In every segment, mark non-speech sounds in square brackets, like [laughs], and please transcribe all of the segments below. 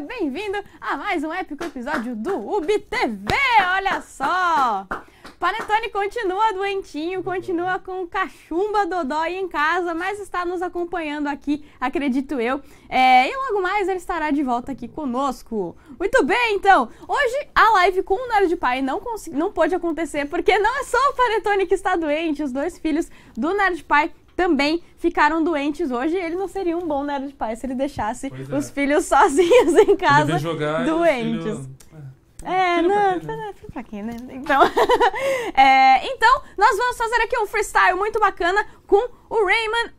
bem-vindo a mais um épico episódio do UBTV, olha só! Panetone continua doentinho, continua com cachumba dodói em casa, mas está nos acompanhando aqui, acredito eu. É, e logo mais ele estará de volta aqui conosco. Muito bem, então, hoje a live com o Nerd Pai não, não pôde acontecer, porque não é só o Panetone que está doente, os dois filhos do Nerd Pai também ficaram doentes hoje. Ele não seria um bom nerd pai se ele deixasse é. os filhos sozinhos em casa doentes. Filho... É, não, pra, né? pra quê, né? Então, [laughs] é, então, nós vamos fazer aqui um freestyle muito bacana com o Rayman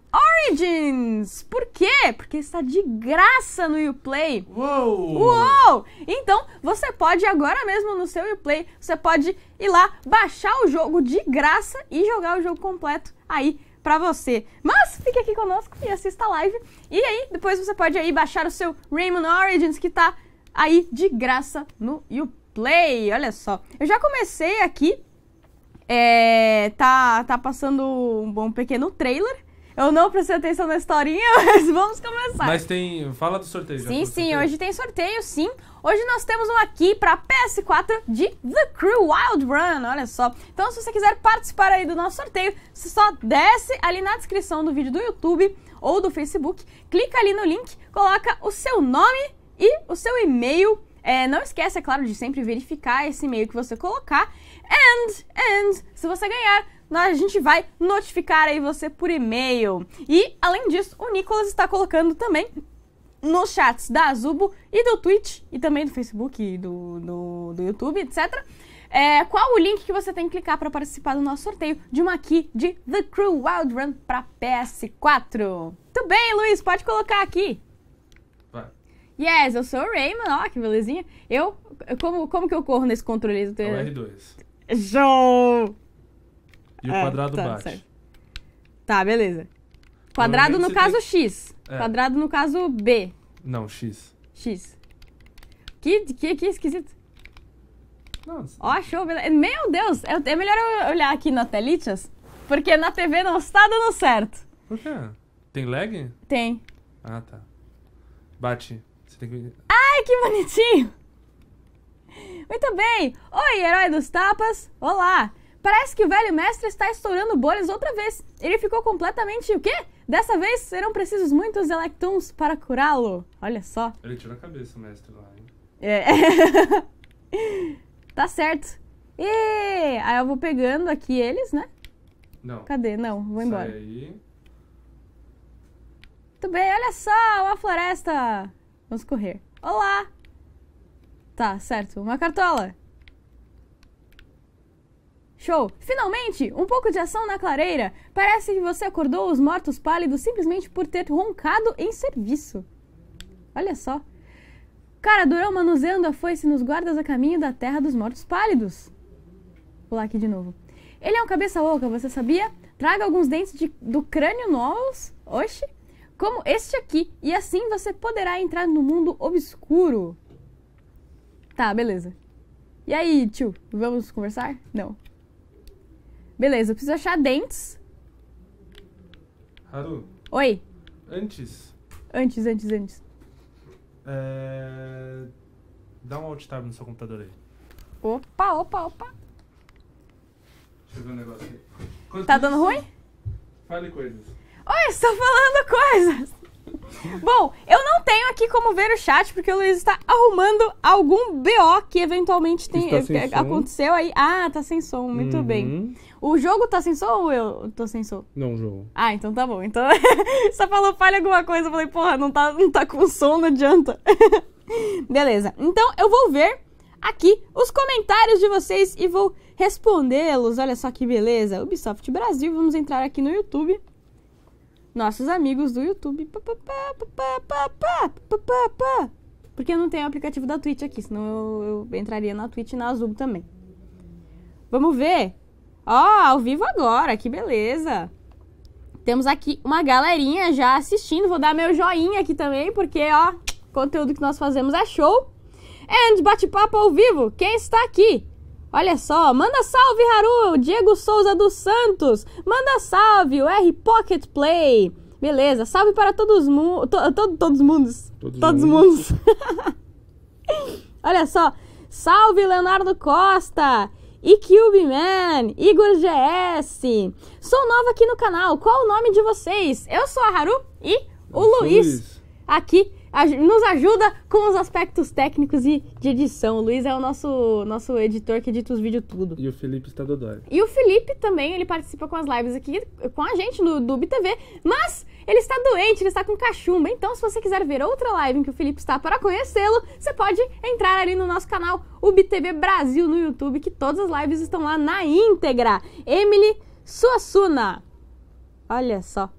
Origins. Por quê? Porque está de graça no Uplay. Uou! Uou! Então, você pode agora mesmo no seu Uplay, você pode ir lá, baixar o jogo de graça e jogar o jogo completo aí para você. Mas fique aqui conosco e assista a live. E aí, depois você pode aí baixar o seu Rayman Origins que tá aí de graça no Uplay. Olha só. Eu já comecei aqui. É, tá, tá passando um bom pequeno trailer. Eu não prestei atenção na historinha, [laughs] mas vamos começar. Mas tem. Fala do sorteio. Sim, sim, sorteio. hoje tem sorteio, sim. Hoje nós temos um aqui para PS4 de The Crew Wild Run, olha só. Então, se você quiser participar aí do nosso sorteio, você só desce ali na descrição do vídeo do YouTube ou do Facebook, clica ali no link, coloca o seu nome e o seu e-mail. É, não esquece, é claro, de sempre verificar esse e-mail que você colocar. And, and, se você ganhar, a gente vai notificar aí você por e-mail. E, além disso, o Nicolas está colocando também nos chats da Azubo e do Twitch, e também do Facebook, e do, do, do YouTube, etc. É, qual o link que você tem que clicar para participar do nosso sorteio de uma key de The Crew Wild Run para PS4? Muito bem, Luiz, pode colocar aqui. Vai. Yes, eu sou o Rayman, ó, que belezinha. Eu, como, como que eu corro nesse controle? É o R2. Show! E o é, quadrado tá, bate. Certo. Tá, beleza. Quadrado no caso tem... X. É. Quadrado no caso B. Não, X. X. Que, que, que esquisito. Nossa. Ó, oh, show. Meu Deus, é, é melhor eu olhar aqui na Telichas, porque na TV não está dando certo. Por quê? Tem lag? Tem. Ah, tá. Bate. Você tem que... Ai, que bonitinho. Muito bem. Oi, herói dos tapas. Olá. Parece que o velho mestre está estourando bolhas outra vez. Ele ficou completamente o quê? Dessa vez serão precisos muitos electons para curá-lo. Olha só. Ele tirou a cabeça, mestre, lá, hein? É. [laughs] tá certo. E aí eu vou pegando aqui eles, né? Não. Cadê? Não, vou embora. Sai aí. Muito bem, olha só, uma floresta. Vamos correr. Olá. Tá, certo. Uma cartola. Show! Finalmente, um pouco de ação na clareira. Parece que você acordou os mortos pálidos simplesmente por ter roncado em serviço. Olha só. Cara, Durão manuseando a foice nos guardas a caminho da terra dos mortos pálidos. Vou pular aqui de novo. Ele é um cabeça louca, você sabia? Traga alguns dentes de, do crânio novos, oxe, como este aqui, e assim você poderá entrar no mundo obscuro. Tá, beleza. E aí, tio, vamos conversar? Não. Beleza, eu preciso achar dentes. Haru. Oi. Antes. Antes, antes, antes. É... Dá um alt tab no seu computador aí. Opa, opa, opa. Deixa eu ver um negócio aí. Quanto tá dando ruim? Fale coisas. Oi, estou falando coisas. [laughs] Bom, eu não tenho aqui como ver o chat, porque o Luiz está arrumando algum BO que eventualmente tem, aconteceu aí. Ah, tá sem som, muito uhum. bem. O jogo tá sem som ou eu tô sem som? Não, o jogo. Ah, então tá bom. Então, [laughs] só falou falha alguma coisa, eu falei, porra, não tá, não tá com som, não adianta. [laughs] Beleza, então eu vou ver aqui os comentários de vocês e vou respondê-los. Olha só que beleza. Ubisoft Brasil, vamos entrar aqui no YouTube nossos amigos do YouTube. Porque eu não tenho o aplicativo da Twitch aqui, senão eu, eu entraria na Twitch e na Azul também. Vamos ver. Ó, oh, ao vivo agora, que beleza. Temos aqui uma galerinha já assistindo. Vou dar meu joinha aqui também, porque, ó, conteúdo que nós fazemos é show. And bate-papo ao vivo. Quem está aqui? Olha só, manda salve, Haru! Diego Souza dos Santos! Manda salve, o R Pocket Play! Beleza, salve para todos mu to to todos mundos. Todos, todos mundos. mundos. [laughs] Olha só. Salve, Leonardo Costa! E Cube Man, Igor GS. Sou nova aqui no canal. Qual o nome de vocês? Eu sou a Haru e o sou Luiz, aqui nos ajuda com os aspectos técnicos e de edição. O Luiz é o nosso nosso editor que edita os vídeos tudo. E o Felipe está dodói. E o Felipe também, ele participa com as lives aqui com a gente no do BTV, mas ele está doente, ele está com cachumba. Então, se você quiser ver outra live em que o Felipe está para conhecê-lo, você pode entrar ali no nosso canal, o BTV Brasil no YouTube, que todas as lives estão lá na íntegra. Emily Suassuna. Olha só.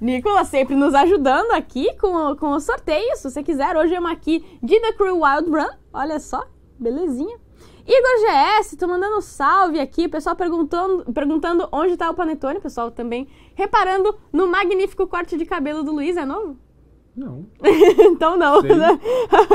Nicolas sempre nos ajudando aqui com, com o sorteio. Se você quiser, hoje é uma aqui de The Crew Wild Run. Olha só, belezinha. Igor GS, tô mandando um salve aqui. Pessoal perguntando, perguntando onde tá o Panetone. Pessoal também reparando no magnífico corte de cabelo do Luiz. É novo? Não. [laughs] então não. Né?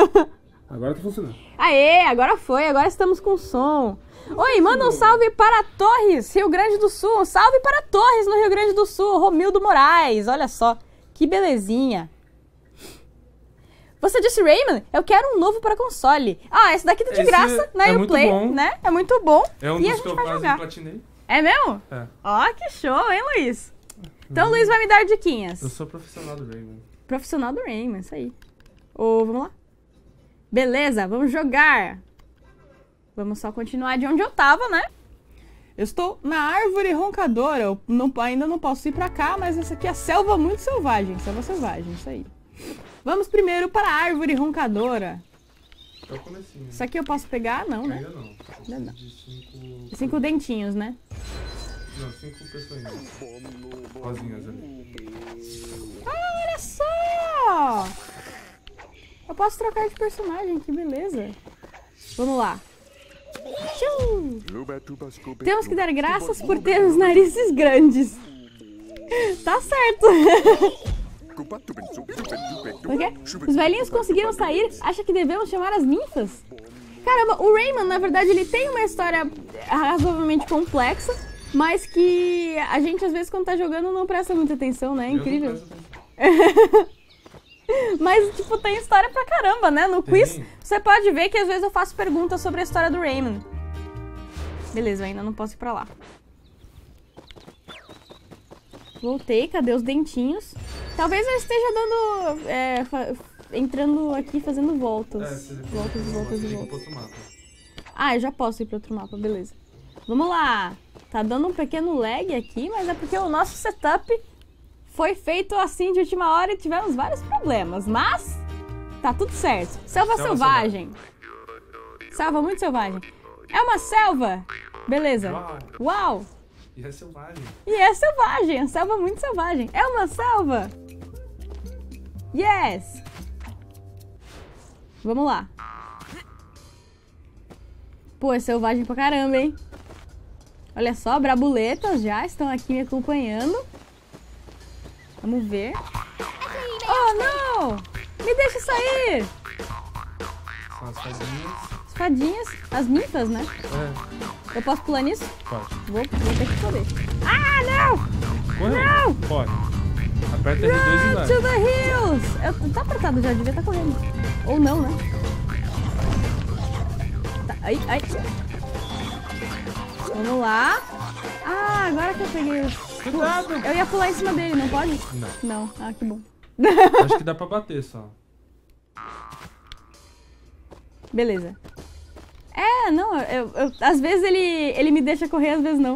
[laughs] Agora tá funcionando. Aê, agora foi, agora estamos com som. Oi, manda um salve para Torres, Rio Grande do Sul. Um salve para Torres, no Rio Grande do Sul. Romildo Moraes, olha só. Que belezinha. Você disse, Raymond, eu quero um novo para console. Ah, esse daqui tá de Esse graça na é muito Uplay, né? É muito bom. É um e a dos gente que eu vai jogar. platinei. É mesmo? É. Ó, que show, hein, Luiz? Então o Luiz vai me dar diquinhas. Eu sou profissional do Raymond. Profissional do Rayman, isso aí. Ô, vamos lá? Beleza, vamos jogar. Vamos só continuar de onde eu tava, né? Eu estou na árvore roncadora. Eu não- ainda não posso ir pra cá, mas essa aqui é selva muito selvagem. Selva selvagem, isso aí. Vamos primeiro para a árvore roncadora. É o comecinho. Isso aqui eu posso pegar? Não, né? Ainda não. Ainda não. De cinco... Cinco dentinhos, né? Não, cinco pessoas. Rosinhas ali. Ah, olha só! Eu posso trocar de personagem, que beleza. Vamos lá. Temos que dar graças por termos narizes grandes. Tá certo. Os velhinhos conseguiram sair. Acha que devemos chamar as ninfas? Caramba, o Rayman, na verdade, ele tem uma história razoavelmente complexa, mas que a gente, às vezes, quando tá jogando, não presta muita atenção, né? É incrível. [laughs] [laughs] Mas, tipo, tem história pra caramba, né? No Tem. quiz, você pode ver que às vezes eu faço perguntas sobre a história do Raymond. Beleza, eu ainda não posso ir pra lá. Voltei, cadê os dentinhos? Talvez eu esteja dando. é, entrando aqui fazendo voltas. É, voltas e voltas e voltas. Ah, eu já posso ir para outro mapa, beleza. Vamos lá. Tá dando um pequeno lag aqui, mas é porque o nosso setup foi feito assim de última hora e tivemos vários problemas. Mas tá tudo certo. Selva, Selva selvagem. Selva muito selvagem. É uma selva. Beleza. Uau! Uau. E é selvagem. E é selvagem, é selva muito selvagem. É uma selva. Yes. Vamos lá. Pô, é selvagem pra caramba, hein? Olha só, brabuletas já estão aqui me acompanhando. Vamos ver. Oh, não! Me deixa sair! São as fadinhas. As fadinhas, as ninfas, né? É, Eu posso pular nisso? pode. Vou, vou ter que poder. Ah, não! Correu? Não! Pode. Aperta R2 e Run vai. to the hills! Eu, tá apertado já, devia estar correndo. Ou não, né? Tá, ai, ai. Vamos lá. Ah, agora que eu peguei os... Cuidado! Eu ia pular em cima dele, não pode? Não. Não. Ah, que bom. Acho que dá pra bater só. Beleza. É, não, eu, eu- às vezes ele, ele me deixa correr, às vezes não.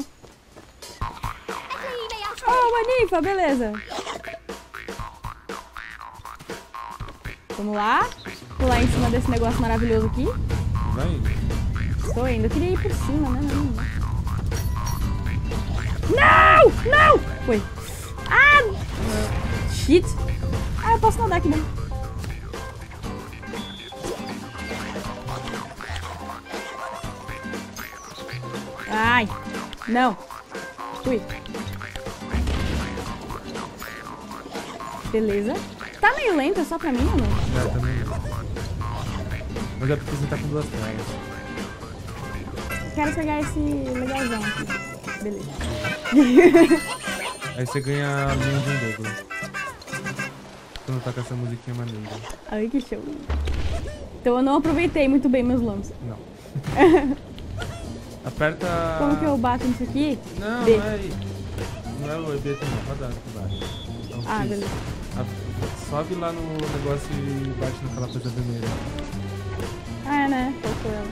Oh, uma ninfa, beleza. Vamos lá. Pular em cima desse negócio maravilhoso aqui. Vai indo. Tô indo. Eu queria ir por cima, né? Não, não. Não! Não! Foi. Ah! Shit. Ah, eu posso nadar aqui dentro. Ai! Não! Fui. Beleza. Tá meio lento, é só pra mim ou não? É, também não. Mas é porque você tá com duas telas. Quero pegar esse legalzão aqui. Beleza. [laughs] Aí você ganha a linha de um dobro. Quando tá com essa musiquinha maneira. Ai, que show. Então eu não aproveitei muito bem meus lances. Não. [laughs] Aperta. Como que eu bato nisso aqui? Não, B. não é. Não é o EB também, quadrado que bate. É um Ah, X. beleza. A- Sobe lá no negócio e bate naquela coisa vermelha. Ah, é, né? Faltou ela.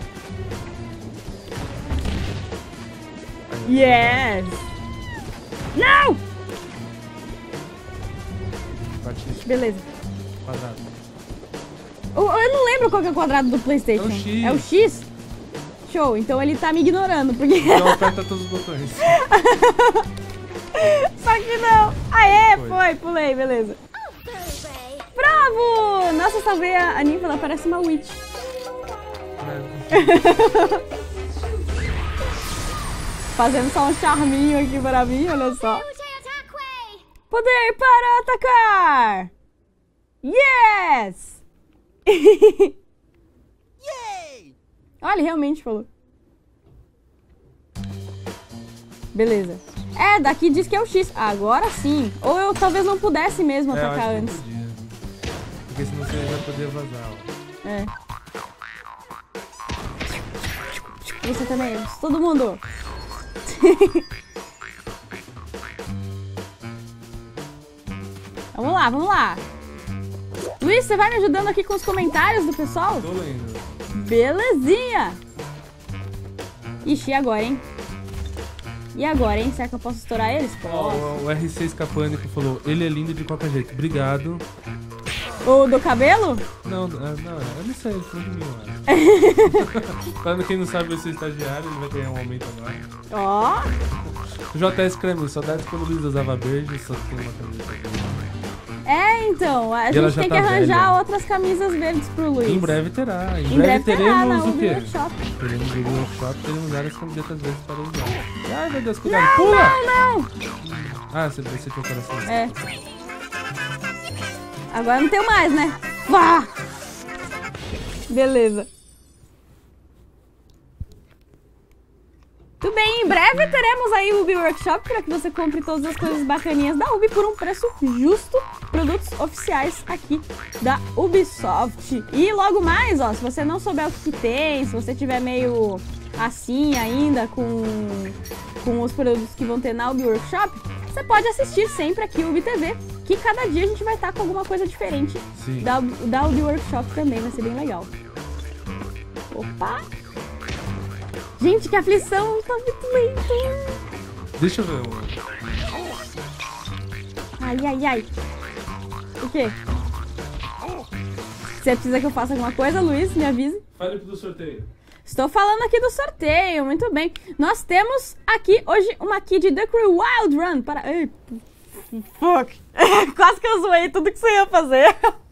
Yes! Não! Bate isso, Beleza. quadrado. Eu, eu não lembro qual que é o quadrado do Playstation. É o X. É o X? Show, então ele tá me ignorando, porque... Então [laughs] aperta todos os botões. [laughs] Só que não. Aê, Foi. foi, pulei, beleza. Bravo! Nossa, essa veia, a ninfa, ela parece uma witch. É. [laughs] Fazendo só um charminho aqui para mim, olha só. Poder para atacar! Yes! [laughs] Olha, ele realmente falou. Beleza. É, daqui diz que é o X. Agora sim. Ou eu talvez não pudesse mesmo É, eu atacar acho que não antes. podia. Porque senão você vai poder vazar. ó. É. Você também, todo mundo. [laughs] vamos lá, vamos lá. Luiz, você vai me ajudando aqui com os comentários do pessoal? Tô lendo. Belezinha! Ixi, e agora, hein? E agora, hein? Será que eu posso estourar eles? Posso. o, o RC Escapânico falou, ele é lindo de qualquer jeito. Obrigado. O do cabelo? Não, não, não eu não sei, falou de mim, mano. [laughs] Pra quem não sabe, eu sou estagiário, ele vai ganhar um aumento agora. Ó. O JS Creme, saudades quando o Luiz usava verde, só tem uma camisa. É, então. A E gente tem tá que arranjar velha. outras camisas verdes pro Luiz. Em breve terá. Em, Em breve terá na teremos o Ubi quê? Workshop. Teremos o workshop, teremos várias camisetas verdes para usar. Ai meu Deus, cuidado, pula! Não, não! Ah, você, você tinha o coração. É. Agora não tenho mais, né? Vá! Beleza. Tudo bem, em breve teremos aí o Ubi Workshop para que você compre todas as coisas bacaninhas da Ubi por um preço justo. Produtos oficiais aqui da Ubisoft. E logo mais, ó, se você não souber o que, que tem, se você tiver meio assim ainda com, com os produtos que vão ter na Ubi Workshop, você pode assistir sempre aqui o Ubi TV, que cada dia a gente vai estar com alguma coisa diferente Sim. da, da Workshop também, vai ser bem legal. Opa! Gente, que aflição, tá muito lento. Deixa eu ver. Ai, ai, ai. O quê? Você precisa que eu faça alguma coisa, Luiz? Me avise. Fale do sorteio. Estou falando aqui do sorteio, muito bem. Nós temos aqui hoje uma key de The Crew Wild Run para... Ei, fuck. [laughs] Quase que eu zoei tudo que você ia fazer. [laughs]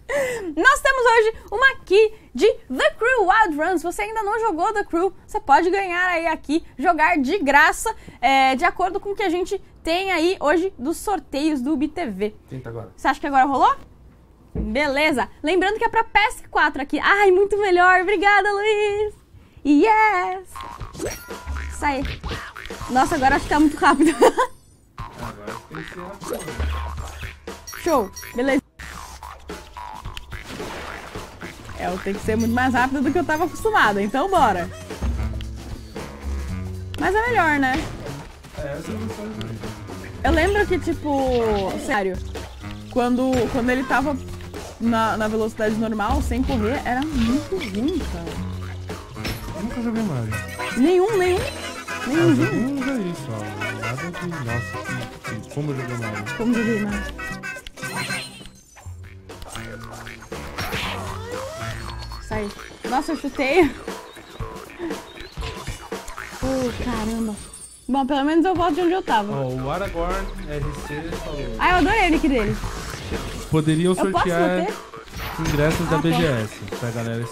Nós temos hoje uma key de The Crew Wild Run. Se você ainda não jogou The Crew, você pode ganhar aí aqui, jogar de graça, é, de acordo com o que a gente tem aí hoje dos sorteios do UBTV. Tenta agora. Você acha que agora rolou? Beleza. Lembrando que é pra PS4 aqui. Ai, muito melhor. Obrigada, Luiz. Yes. Isso aí. Nossa, agora acho que tá muito rápido. [laughs] Agora tem que ser rápido. Show. Beleza. É, eu tenho que ser muito mais rápido do que eu tava acostumada. Então, bora. Mas é melhor, né? É, não foi Eu lembro que, tipo, sério, quando, quando ele tava na, na velocidade normal, sem correr, era muito ruim, cara. Eu nunca joguei Mario. Nenhum, nenhum. Nenhum. joguei uns aí só. Nada de. Nossa, que, que, como eu joguei Mario. Como joguei, né? Sai. Nossa, eu chutei. Oh, caramba. Bom, pelo menos eu volto de onde eu tava. Ó, o Aragorn RC falou. Ah, eu adorei o nick dele. Poderiam sortear ingressos da Ah, BGS pra galera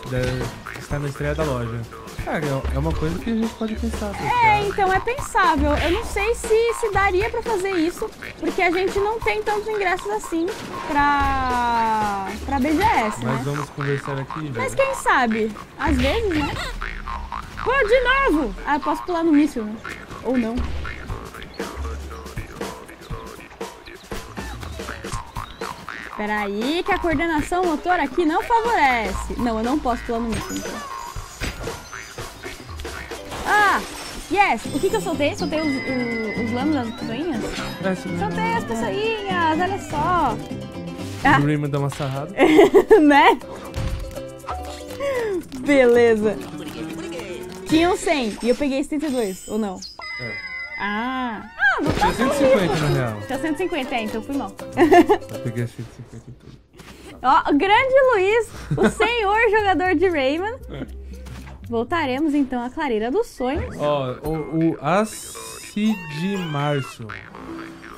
está na estreia da loja. Cara, é- é uma coisa que a gente pode pensar. tá É, então é pensável. Eu não sei se, se daria pra fazer isso, porque a gente não tem tantos ingressos assim pra, pra BGS, Mas né? vamos conversar aqui, Mas velho. quem sabe? Às vezes, né? Pô, de novo! Ah, eu posso pular no míssil, né? Ou não. Espera aí que a coordenação motor aqui não favorece. Não, eu não posso pular no mito, então. Ah! Yes! O que que eu soltei? Soltei os, os, os lâminas das pessoinhas? É, não- Soltei as pessoinhas, olha só. Ah. O Raymond dá uma sarrada. [laughs] né? Beleza. Tinha um 100 e eu peguei 72, ou não? É. Ah! Ah, vou Tinha 150 na real. Tinha 150, é, então fui mal. Eu peguei as 150 e tudo. Ó, grande Luiz, o [laughs] senhor jogador de Rayman. Voltaremos então à clareira dos sonhos. Ó, o, o Acid Março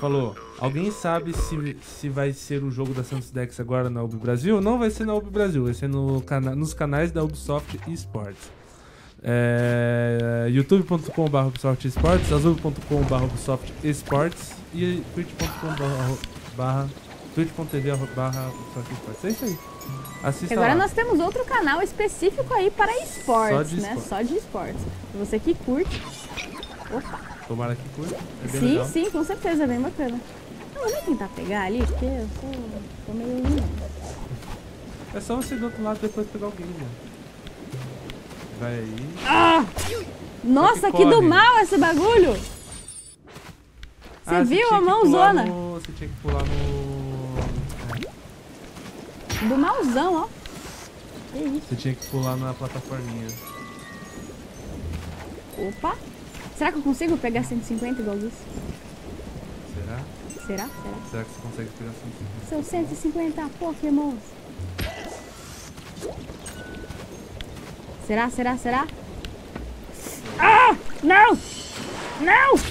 falou: Alguém sabe se, se vai ser o jogo da Santos Dex agora na UB Brasil? Não vai ser na UB Brasil, vai ser no cana nos canais da Ubisoft Esports. É, youtube.com.br Ubisoft Esports, azul.com.br Ubisoft Esports e twitch.com.br twitch.tv Ubisoft Esports. É isso aí. Assista agora lá. nós temos outro canal específico aí para esportes, né? esportes. Só de esportes. Você que curte. Opa. Tomara que curta. É Sim, legal. sim, com certeza, é bem bacana. Eu vou nem tentar pegar ali, porque eu sou, sou meio ruim. É só você do outro lado depois pegar alguém, né? Vai aí. Ah! Nossa, que que do mal esse bagulho! Você Ah, viu a mãozona? no- Você tinha que pular no. Do malzão, ó. Que isso? Você tinha que pular na plataforminha. Opa! Será que eu consigo pegar 150 igual isso? Será? Será? Será? Será que você consegue pegar assim? São 150 pokémons. Será, será, será? Ah! Não! Não!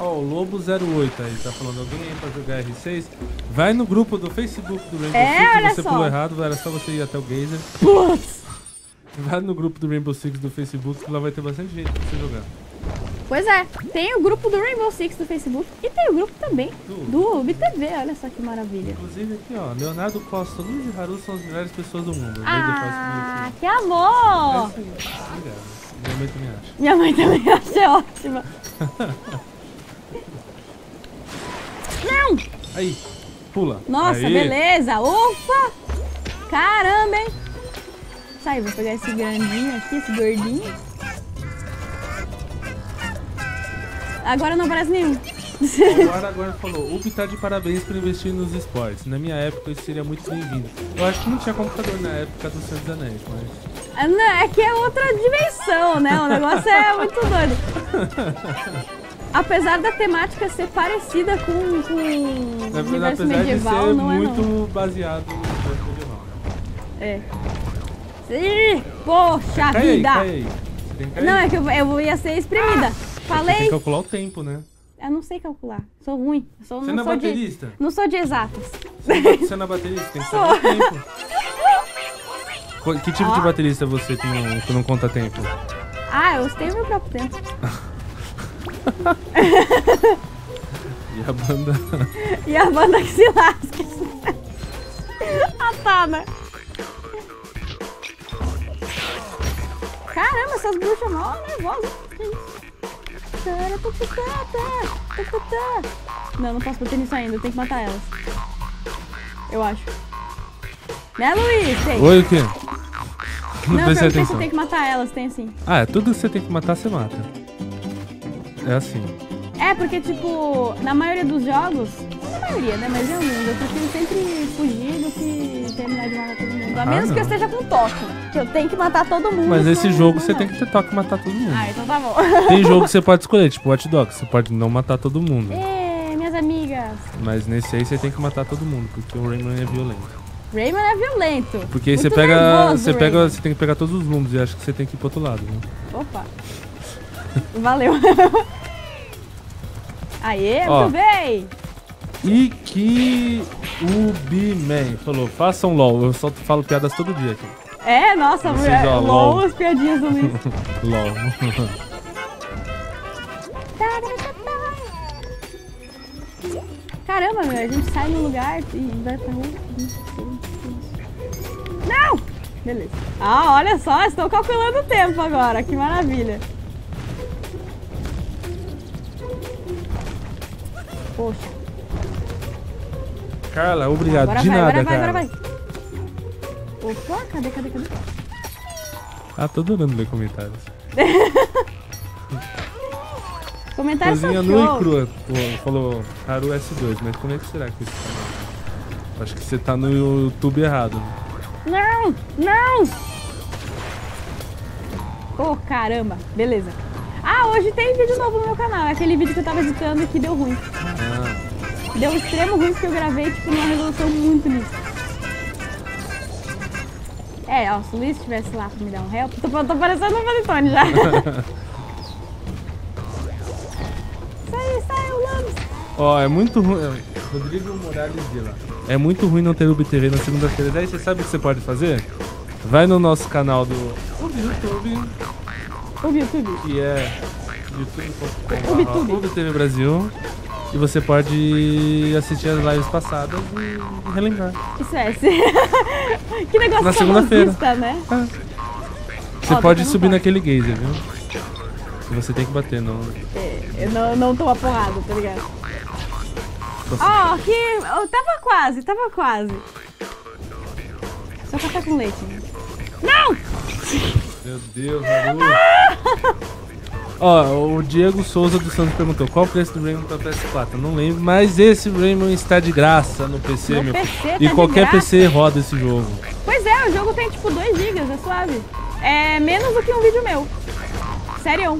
Ó, o Lobo08 aí tá falando alguém aí pra jogar R6. Vai no grupo do Facebook do Rainbow É, Six. olha você só. pulou errado, era só você ir até o Gazer. Putz! Vai no grupo do Rainbow Six do Facebook que lá vai ter bastante gente pra você jogar. Pois é, tem o grupo do Rainbow Six do Facebook e tem o grupo também Do- do UbTV, olha só que maravilha. Inclusive aqui, ó, Leonardo Costa, Luiz e Haru são as melhores pessoas do mundo. Ah, que amor! É. Obrigado. Minha mãe também acha. Minha mãe também [laughs] acha ótima. [laughs] Não! Aí, pula. Nossa, Aí. beleza! Ufa! Caramba, hein? Sai, vou pegar esse grandinho aqui, esse gordinho. Agora não aparece nenhum. [laughs] Agora, agora falou, Ubi tá de parabéns por investir nos esportes. Na minha época isso seria muito bem-vindo. Eu acho que não tinha computador na época do Senhor dos Anéis, mas. Ah, Não, é que é outra dimensão, né? O negócio é muito doido. [laughs] Apesar da temática ser parecida com, com Na- universo apesar medieval, de ser não é muito não. baseado no universo medieval. né? É. Ih, poxa Cai aí, vida! cai aí. Tem que cair. Não, é que eu, eu ia ser espremida. Tem Falei, que calcular o tempo, né? eu não sei calcular. Sou ruim. Sou, Você não, não é sou de, baterista? não sou de exatas. Você não é baterista, tem que saber o tempo. [laughs] Qu- Que tipo de baterista você não, que não conta tempo? Ah, eu tenho meu próprio tempo. [laughs] [laughs] E a banda. [laughs] E a banda que se lasca. ah, tá, né? Caramba, essas bruxas mó nervosas. Não, não posso bater nisso ainda. Eu tenho que matar elas. Eu acho. Né, Luiz? Tem. Oi, o quê? Não, Não, eu prestei perguntei se eu atenção. tenho que matar elas. Tem sim. Ah, é tudo que você tem que matar, você mata. É assim. É, porque, tipo, na maioria dos jogos, não na maioria, né? Mas em alguns, eu prefiro sempre fugir do que terminar de matar todo mundo. A Ah, menos que eu não. esteja com toque, que eu tenho que matar todo mundo. Mas nesse senão- jogo não, você não. tem que ter toque e matar todo mundo. Ah, então tá bom. Tem [laughs] jogo que você pode escolher, tipo Watch Dogs, você pode não matar todo mundo. Ê, minhas amigas. Mas nesse aí você tem que matar todo mundo, porque o Rayman é violento. Rayman é violento. Porque aí você pega. nervoso, Você pega. Você tem que pegar todos os mundos e acho que você tem que ir pro outro lado, né? Opa. Valeu. [laughs] Aê, Ó. bem. E que Ubiman falou, façam LOL. Eu só falo piadas todo dia aqui. É, nossa, Vocês, é, ó, LOL, LOL. as piadinhas do Luiz. [laughs] LOL. Caramba, meu, a gente sai no lugar e vai pra rua. Não! Beleza. Ah, olha só, estou calculando o tempo agora. Que maravilha. Poxa. Carla, obrigado. Agora de vai, nada, agora vai, cara. agora vai. Opa, cadê, cadê, cadê? Ah, tô adorando ler comentários. [laughs] Comentários são Cozinha nua e crua. Falou Haru S2, mas como é que será que isso tá? Acho que você tá no YouTube errado. Não, não! Oh, caramba. Beleza. Ah, hoje tem vídeo novo no meu canal. É aquele vídeo que eu tava editando que deu ruim. Ah, Deu um extremo ruim porque eu gravei, tipo, numa resolução muito lista. É, ó, se o Luiz estivesse lá pra me dar um help, tô, tô parecendo um Panetone já. [laughs] sai, sai, o Lamos. Ó, é muito ruim. Rodrigo Morales Vila. É muito ruim não ter UBTV na segunda-feira. Daí você sabe o que você pode fazer? Vai no nosso canal do YouTube, YouTube. que é youtube.com Ubitube. UBTV Brasil. E você pode assistir as lives passadas e relembrar. Isso é. se- [laughs] que negócio Na segunda-feira. saudosista, né? Você Ó, pode subir naquele geyser, viu? E você tem que bater, não. É, eu não, não tô porrada, tá ligado? Ó, que. eu tava quase, tava quase. Só café com leite. Não! Meu Deus, Haru. Ó, o Diego Souza dos Santos perguntou qual o preço do Rayman pra PS4. Eu não lembro, mas esse Rayman está de graça no PC, No meu. PC tá e qualquer. PC roda esse jogo. Pois é, o jogo tem tipo 2 GB, é suave. É menos do que um vídeo meu. Sério.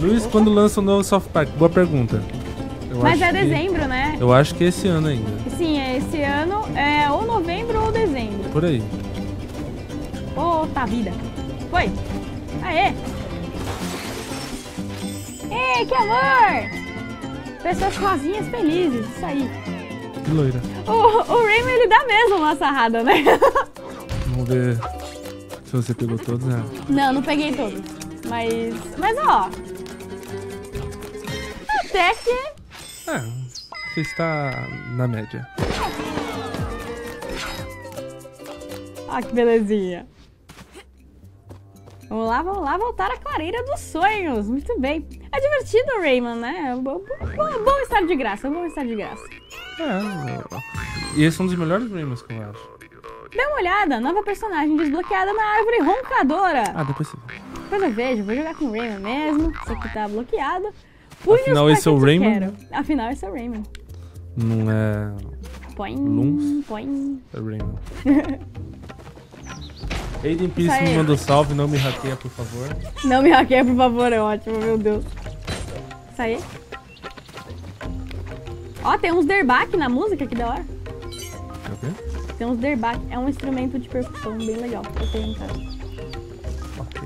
Luiz, quando lança o novo Soft Park? Boa pergunta. Eu Mas é que- dezembro, né? Eu acho que é esse ano ainda. Sim, é esse ano, é ou novembro ou dezembro. Por aí. Ô, tá vida. Foi. Aê. Ei, que amor! Pessoas rosinhas felizes, isso aí. Que loira. O, o Rayman, ele dá mesmo uma sarrada, né? [laughs] Vamos ver se você pegou todos, né? Não, não peguei todos. Mas, mas ó. Até que Ah, você está na média. Ó, que belezinha. Vamos lá, vamos lá voltar à clareira dos sonhos. Muito bem. É divertido o Rayman, né? Bom, bom, bom estar de graça, bom estar de graça. É, e esse é um dos melhores Raymans que eu acho. Dê uma olhada, nova personagem desbloqueada na árvore roncadora. Ah, depois você. Depois eu vejo, vou jogar com o Rayman mesmo. Esse aqui tá bloqueado. Punhos Afinal, esse é o Rayman? quero. Afinal, esse é o Rayman. Não é. Põe, põe. É Rayman. [laughs] Aiden Peace me mandou salve, não me hackeia, por favor. Não me hackeia, por favor, é ótimo, meu Deus. Isso aí. Ó, tem uns derback na música, que da hora. Quer ver? Tem uns derback, é um instrumento de percussão bem legal. Eu tenho em casa. Ok.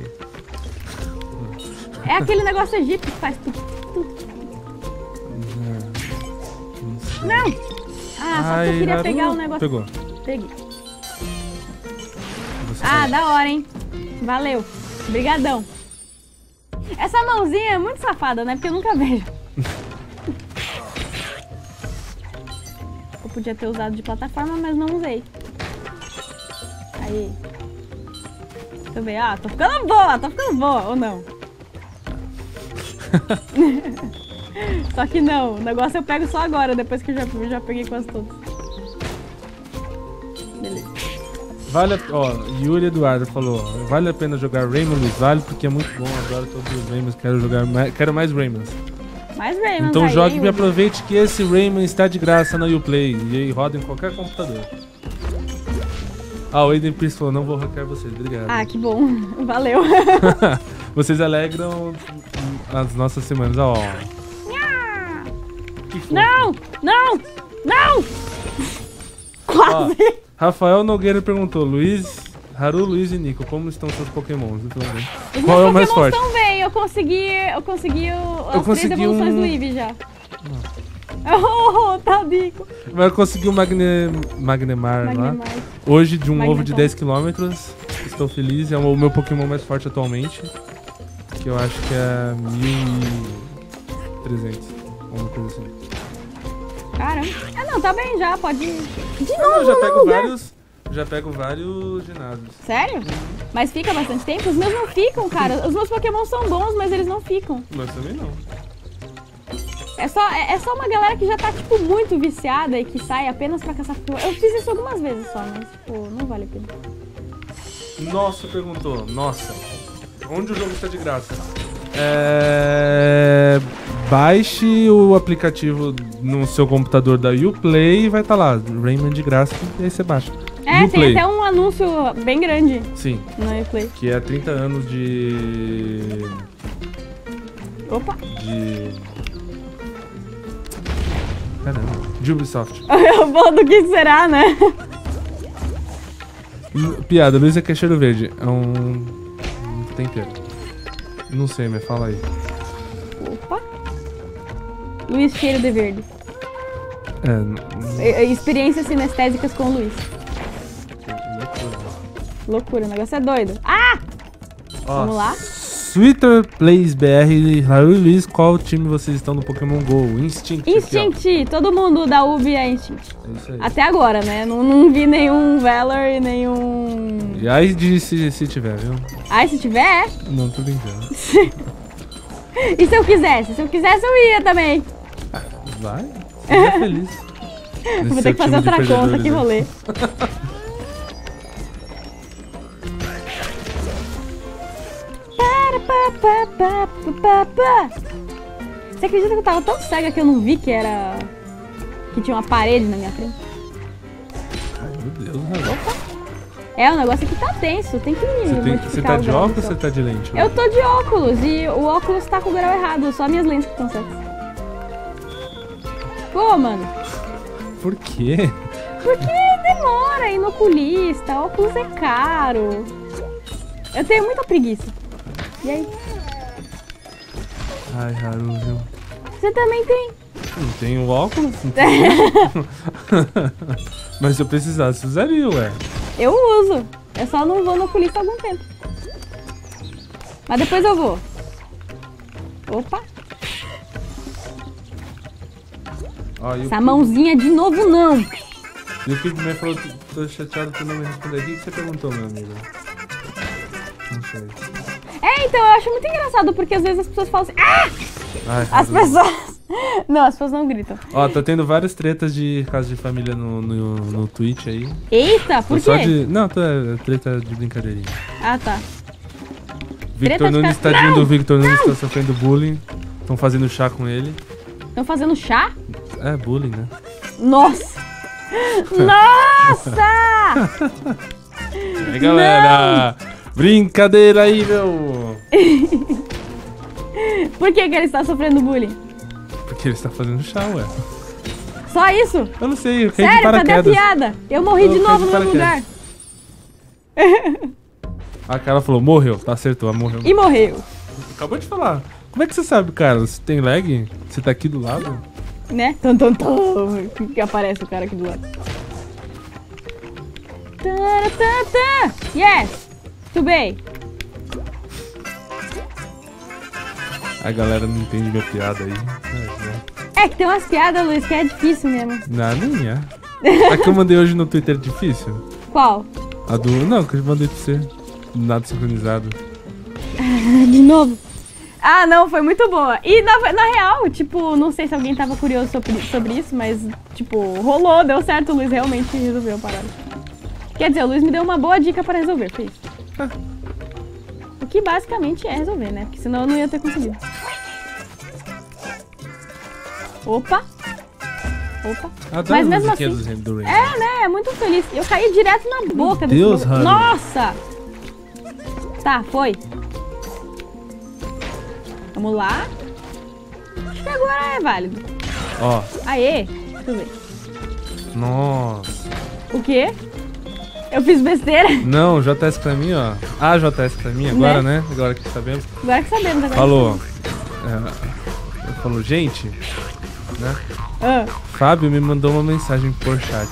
É aquele negócio egípcio que faz tudo. tudo. Não! Ah, só que eu queria Haru. pegar o negócio. Pegou. Peguei. Ah, da hora, hein? Valeu. Brigadão. Essa mãozinha é muito safada, né? Porque eu nunca vejo. Eu podia ter usado de plataforma, mas não usei. Aí. Deixa eu ver. Ah, tô ficando boa, tô ficando boa. Ou não? [laughs] só que não. O negócio eu pego só agora, depois que eu já, já peguei quase todos. Vale a... Ó, Yuri Eduardo falou: vale a pena jogar Rayman Luiz Vale porque é muito bom, adoro todos os Raymans, quero jogar mais, quero mais Raymans. Mais Rayman Então jogue hein, e aproveite que esse Rayman está de graça na Uplay e aí roda em qualquer computador. Ah, o Aiden Pierce falou: não vou hackear vocês, obrigado. Ah, que bom. [laughs] Valeu. [laughs] Vocês alegram as nossas semanas. Ó, que fofo. Não! Não! Não! Quase! Rafael Nogueira perguntou: Luiz, Haru, Luiz e Nico, como estão seus Pokémons? Então? Os Qual é o mais forte? tão bem, eu consegui. Eu consegui o, as Eu consegui três evoluções um- do Eevee já. Oh, tadico. Vai conseguir o Magne... Magnemar lá. Magnemar. Hoje, de um ovo de Magneton. 10 km. Estou feliz. É o meu Pokémon mais forte atualmente. Que eu acho que é 1300. Alguma coisa assim. Caramba. Ah, não, tá bem já, pode ir. De novo, eu já pego vários. Já pego vários ginásios. Sério? Mas fica bastante tempo? Os meus não ficam, cara. Os meus Pokémon são bons, mas eles não ficam. Mas também não. É só, é, é só uma galera que já tá, tipo, muito viciada e que sai apenas pra caçar Pokémon. Eu fiz isso algumas vezes só, mas, tipo, não vale a pena. Nossa, perguntou. Nossa. Onde o jogo está de graça? É... Baixe o aplicativo no seu computador da Uplay e vai estar lá. Rayman de graça. E aí você baixa. É, tem Uplay. até um anúncio bem grande Sim. no Replay. Que é 30 anos de. Opa! De. Caramba. De Ubisoft. [laughs] Bom, do que será, né? Piada, Luiz é cheiro verde. É um. um tempero. Não sei, mas fala aí. Luiz Cheiro de Verde. É. E- e- Experiências sinestésicas com o Luiz. loucura. Loucura, o negócio é doido. Ah! Ó, Vamos lá. Twitter Plays BR, Raul e Luiz, qual time vocês estão no Pokémon GO? Instinct. aqui, Instinct! Todo mundo da UB é Instinct. É isso aí. Até agora, né? Não, não vi nenhum Valor e nenhum. E aí de se, se tiver, viu? Ai, se tiver. Não, tô brincando. [laughs] E se eu quisesse? Se eu quisesse, eu ia também. Vai, seja feliz. [laughs] Vou ter que fazer outra conta, que rolê. Você acredita que eu tava tão cega que eu não vi que era. que tinha uma parede na minha frente? Ai, meu Deus, Raul. É, o negócio aqui tá tenso, tem que Você, tem, você tá de óculos ou você tá de lente? Eu tô de óculos e o óculos tá com o grau errado, só minhas lentes que estão certas. Pô, mano, Por quê? porque demora ir no oculista, óculos é caro. Eu tenho muita preguiça. E aí? Ai, Haru, viu? Você também tem? Não tenho óculos, não [laughs] tenho. [laughs] Mas se eu precisasse, usaria, ué. Eu uso. Eu só não vou no oculista há algum tempo. Mas depois eu vou. Opa, Ó, e o essa mãozinha de novo não. E o que me falou, tô chateado por não me responder. O que que você perguntou, meu amigo? Não sei. É, então, eu acho muito engraçado, porque às vezes as pessoas falam assim, ah! Ai, As Haru. pessoas... Não, as pessoas não gritam. Ó, tá tendo várias tretas de casa de família no, no, no Twitch aí. Eita, por Só quê? de. Não, tá, é treta de brincadeirinha. Ah, tá. Victor Nunes, ca- tadinho Não! do Victor Nunes, tá sofrendo bullying. Estão fazendo chá com ele. Estão fazendo chá? É, bullying, né? Nossa! [laughs] Nossa! E aí, galera! Brincadeira aí, meu! [laughs] Por que, que ele está sofrendo bullying? Ele está fazendo chá, ué. Só isso? Eu não sei, eu caí de Sério, cadê a piada? Eu morri Eu de novo de no mesmo lugar. [laughs] A cara falou, morreu. Tá, acertou, ela morreu. E morreu, Acabou de falar. Como é que você sabe, cara? Se tem lag? Você tá aqui do lado? né? Tum, tum, tum, que aparece o cara aqui do lado. Tara, tá, tá. Yes! Tudo bem. A galera não entende minha piada aí. É, né? É que tem umas piadas, Luiz, que é difícil mesmo. Não, nem é. A que eu mandei hoje no Twitter é difícil. Qual? A do. Não, que eu mandei pra você. Nada sincronizado. [laughs] De novo? Ah, não, foi muito boa. E na, na real, tipo, não sei se alguém tava curioso sobre, sobre isso, mas, tipo, rolou, deu certo, o Luiz realmente resolveu a parada. Quer dizer, o Luiz me deu uma boa dica pra resolver, foi isso. O que basicamente é resolver, né? Porque senão eu não ia ter conseguido. Opa! Opa! Adoro Mas a mesmo assim- do. É, né? É muito feliz. Eu caí direto na boca desse Deus. Hannah. Nossa! Tá, foi. Vamos lá. Acho que agora é válido. Ó, Aê! Deixa eu ver. nossa. O quê? Eu fiz besteira? Não, JS pra mim, ó. Ah, JS pra mim agora, né? Agora que sabemos. Agora que sabemos. Agora Falou. É, falou, gente, né? Ah, Fábio me mandou uma mensagem por chat.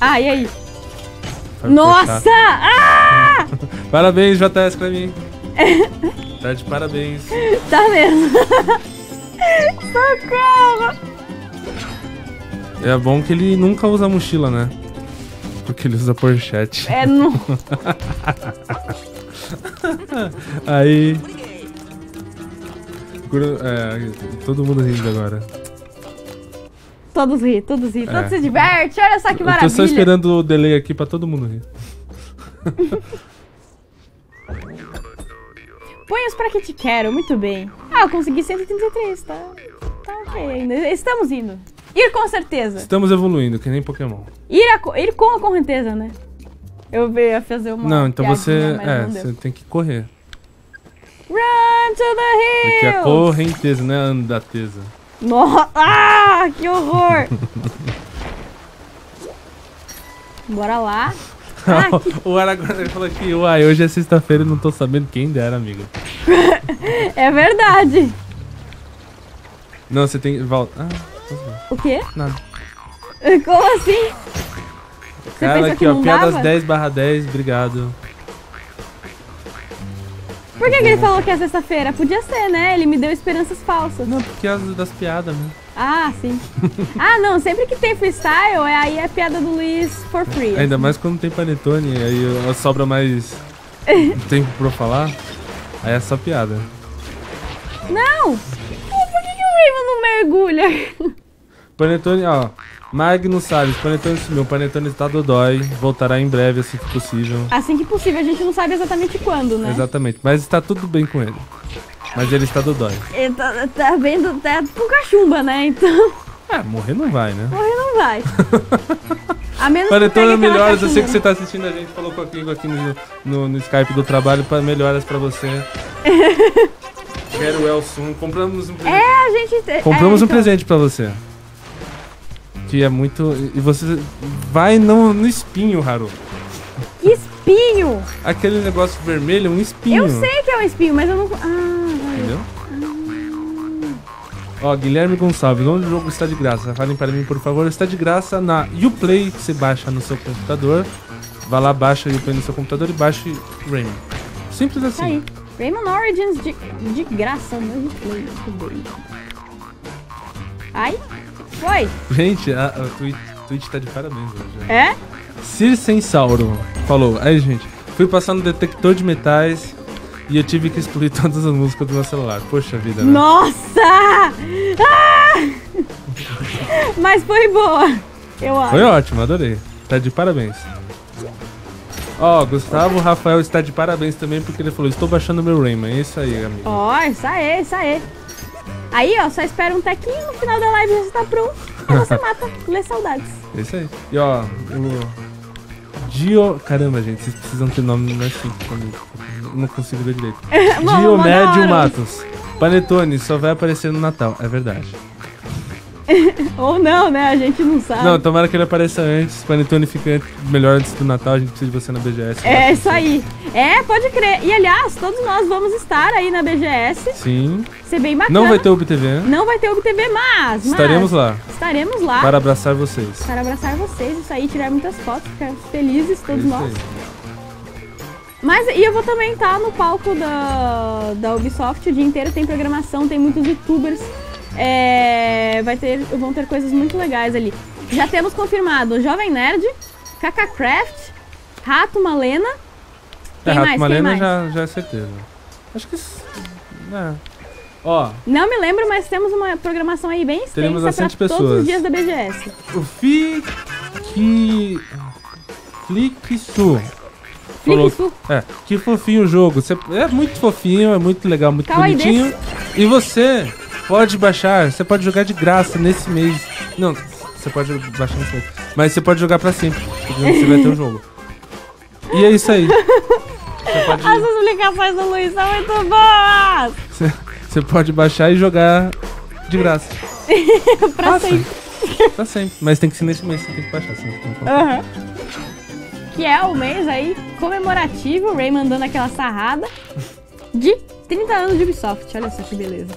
ah e aí? Fábio Nossa! Ah! [laughs] Parabéns, JS pra mim. [laughs] tá de parabéns. Tá mesmo. [laughs] Socorro! É bom que ele nunca usa mochila, né? Porque ele usa por chat. É no... [laughs] Aí. É, todo mundo rindo agora. todos rir, todos rir, todos É. se divertem. Olha só que Eu maravilha. tô só esperando o delay aqui pra todo mundo rir. [laughs] Põe os pra que te quero, muito bem. Ah, eu consegui 133, tá? Tá ok ainda. Estamos indo. Ir com certeza. Estamos evoluindo, que nem Pokémon. Ir, a ir com a correnteza, né? Eu ia fazer uma. Não, então piadinha, você. É, você tem que correr. Run to the Porque a hills! correnteza, é a andateza. Nossa, ah, que horror! [laughs] Bora lá. Ah, que- o Aragorn falou aqui, uai, hoje é sexta-feira e não tô sabendo quem dera, amigo. [laughs] é verdade. Não, você tem. Volta. Ah. O quê? nada. Como assim? Você Cara, aqui, que ó, piadas dava? 10 barra 10, obrigado. Por que, que ele falou que é sexta-feira? Podia ser, né? Ele me deu esperanças falsas. Não, porque as das piadas, né? Ah, sim. [laughs] ah, não, sempre que tem freestyle, é aí é piada do Luiz for free. Ainda mais quando tem panetone, aí sobra mais [laughs] tempo pra eu falar. Aí é só piada. Não! Que, o não mergulha? Panetone, ó. Magnus Salles, Panetone sumiu, Panetone está dodói, voltará em breve, assim que possível. Assim que possível, a gente não sabe exatamente quando, né? Exatamente, mas está tudo bem com ele. Mas ele está dodói. Ele tá, tá vendo, tá com cachumba, né? Então, É, morrer não vai, né? morrer não vai. [laughs] A menos Panetone melhoras, eu sei que você tá assistindo a gente, falou comigo aqui no, no, no Skype do trabalho, para melhoras pra você. [laughs] Quero Elson, compramos um presente. É, a gente... te- Compramos é, um então, presente pra você. Que é muito. E você vai no, no espinho, Haru. Que espinho! Aquele negócio vermelho é um espinho. Eu sei que é um espinho, mas eu não... Ah, vai. Entendeu? Ó, Guilherme Gonçalves, onde o jogo está de graça? Falem para mim, por favor. Está de graça na Uplay, que você baixa no seu computador. Vá lá, baixa Uplay no seu computador e baixe Rayman. Simples Tá assim. aí. Rayman Origins de, de graça no replay. Bem. Ai, foi. Gente, a, a Twitch, Twitch tá de parabéns hoje. É? Circensauro falou. Aí, gente, fui passar no detector de metais e eu tive que excluir todas as músicas do meu celular. Poxa vida, né? Nossa! Ah! Mas foi boa. Eu acho. Foi ótimo, adorei. Tá de parabéns. Ó, Gustavo Rafael está de parabéns também porque ele falou: Estou baixando meu Rayman. É isso aí, amigo. Ó, isso aí, isso aí. Aí, ó, só espera um tequinho no final da live já está pronto. Aí você [laughs] mata, lê saudades. É isso aí. E ó, o. Dio. Caramba, gente, vocês precisam ter nome mais simples. Eu Não consigo ler direito. [laughs] Diomédio mandaram. Matos. Panetone só vai aparecer no Natal. É verdade. [laughs] Ou não, né? A gente não sabe. Não, tomara que ele apareça antes. Panetone fica melhor antes do Natal. A gente precisa de você na BGS. É isso aí. É, pode crer. E aliás, todos nós vamos estar aí na BGS. Sim. Ser bem bacana. Não vai ter UBTV. Não vai ter UBTV, mas, mas Estaremos lá estaremos lá para abraçar vocês. para abraçar vocês, isso aí, tirar muitas fotos, ficar felizes todos isso nós. aí. Mas e eu vou também estar no palco da, da Ubisoft o dia inteiro, tem programação, tem muitos youtubers. É, vai ter, vão ter coisas muito legais ali. Já temos confirmado Jovem Nerd, Kakacraft, Rato Malena. É, Quem Rato mais? Quem Malena mais? já, já é certeza. Acho que. É. Ó, Não me lembro, mas temos uma programação aí bem Teremos extensa bastante para todos pessoas. os dias da BGS. o Fi. Que. Falou- Flicksu. É, que fofinho o jogo. É muito fofinho, é muito legal, muito Kawaii bonitinho. E você pode baixar, você pode jogar de graça nesse mês. Não, você pode baixar nesse mês. Mas você pode jogar pra sempre, porque você vai ter o jogo. E é isso aí. Pode, As explicações do Luiz são muito boas! você, você pode baixar e jogar de graça. [laughs] pra Pra sempre. Pra sempre. Mas tem que ser nesse mês, você tem que baixar. Não pode. Aham. Que é o mês aí comemorativo, o Rayman dando aquela sarrada de 30 anos de Ubisoft. Olha só que beleza.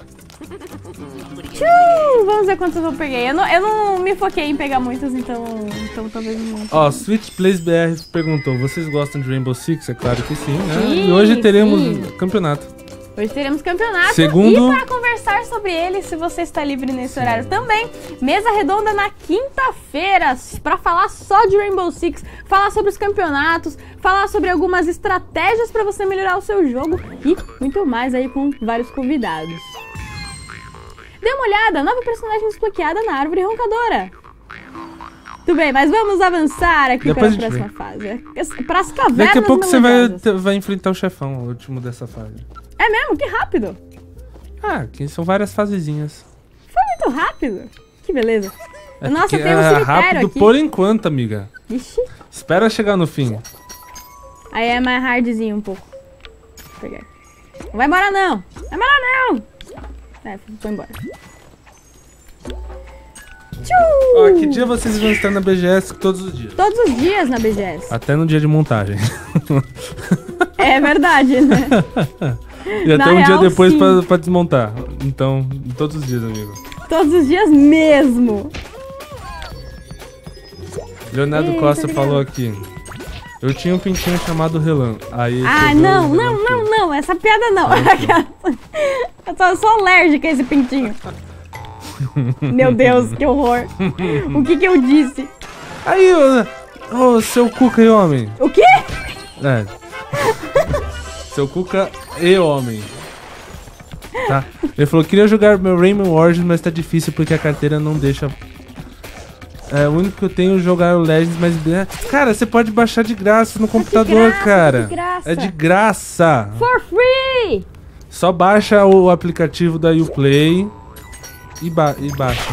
Vamos ver quantas eu peguei. Eu não, eu não me foquei em pegar muitas, então, então talvez não. Ó, Switch Plays BR perguntou: vocês gostam de Rainbow Six? É claro que sim, né? Sim, e hoje teremos sim. campeonato. Hoje teremos campeonato Segundo- e para conversar sobre ele, se você está livre nesse horário também, mesa redonda na quinta-feira para falar só de Rainbow Six, falar sobre os campeonatos, falar sobre algumas estratégias para você melhorar o seu jogo e muito mais aí com vários convidados. Dê uma olhada, nova personagem desbloqueada na árvore roncadora. Tudo bem, mas vamos avançar aqui Depois para a próxima fase. Para as cavernas Daqui a pouco você vai, vai enfrentar o chefão, o último dessa fase. É mesmo? Que rápido. Ah, que são várias fasezinhas. Foi muito rápido. Que beleza. É Nossa, porque tem um é rápido aqui. por enquanto, amiga. Ixi. Espera chegar no fim. Aí é mais hardzinho um pouco. Vou pegar. Não vai embora não. Vai embora não. É, foi embora. Tchau! Que dia vocês vão estar na BGS todos os dias? Todos os dias na BGS. Até no dia de montagem. [laughs] É verdade, né? [laughs] e Na até um dia real, depois sim. pra, pra desmontar. Então, todos os dias, amigo. Todos os dias mesmo. Leonardo Costa falou aqui. Eu tinha um pintinho chamado Relan. Aí Ah, não, não, não, fez. não. Essa piada não. [laughs] Eu sou, eu sou alérgica a esse pintinho. [laughs] Meu Deus, que horror. [laughs] O que que eu disse? Aí, ô, ô, seu Cuca e homem. O quê? É. seu Cuca e homem. Tá? Ele falou, queria jogar meu Rayman Origins, mas tá difícil porque a carteira não deixa. É, o único que eu tenho é jogar o Legends, mas. é, Cara, você pode baixar de graça no computador, graça, cara. de graça. É de graça. For free! Só baixa o aplicativo da Uplay e, ba e baixa.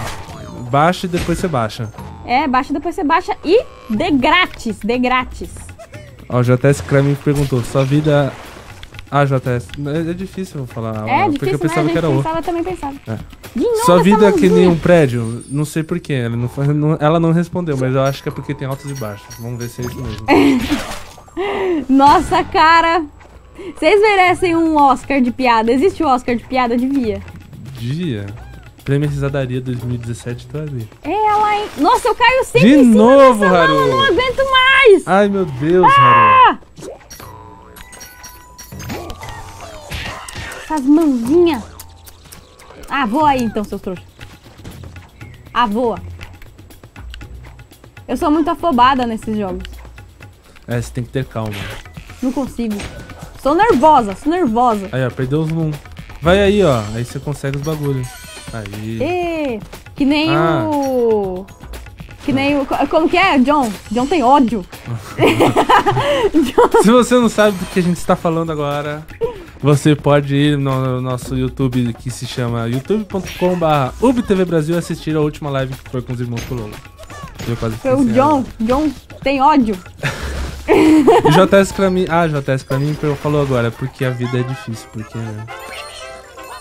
Baixa e depois você baixa. É, baixa depois você baixa e de grátis, de grátis. Ó, o JS Kramer perguntou, sua vida. Ah, JS, é, é difícil falar. É ó, difícil, porque eu pensava né? A que era outro. pensava, também pensava. É. Novo Sua vida é que nem um prédio? Não sei porquê. Ela não, não- ela não respondeu, mas eu acho que é porque tem altos e baixos. Vamos ver se é isso mesmo. [laughs] Nossa, cara. Vocês merecem um Oscar de piada. Existe o Oscar de piada? Devia. Dia. Prêmio Risadaria 2017 tá ali. É ela, hein? Nossa, eu caio sempre De novo, Haru. eu não aguento mais. Ai, meu Deus, Haru. Essas mãozinhas. Ah, voa aí então, seus trouxas. Ah, voa. Eu sou muito afobada nesses jogos. É, você tem que ter calma. Não consigo. Sou nervosa, sou nervosa. Aí, ó, perdeu os num. Vai aí, ó. Aí você consegue os bagulhos. Aí. Ê, que nem Ah. o. Que nem o. Como que é, John? John tem ódio. [laughs] [laughs] [laughs] John- Se você não sabe do que a gente está falando agora, você pode ir no nosso YouTube que se chama youtube.com.br UbTV Brasil e assistir a última live que foi com os irmãos Colombo. Eu quase Foi o John. John tem ódio. [laughs] E JS pra mim. Ah, JS pra mim falou agora, porque a vida é difícil, porque.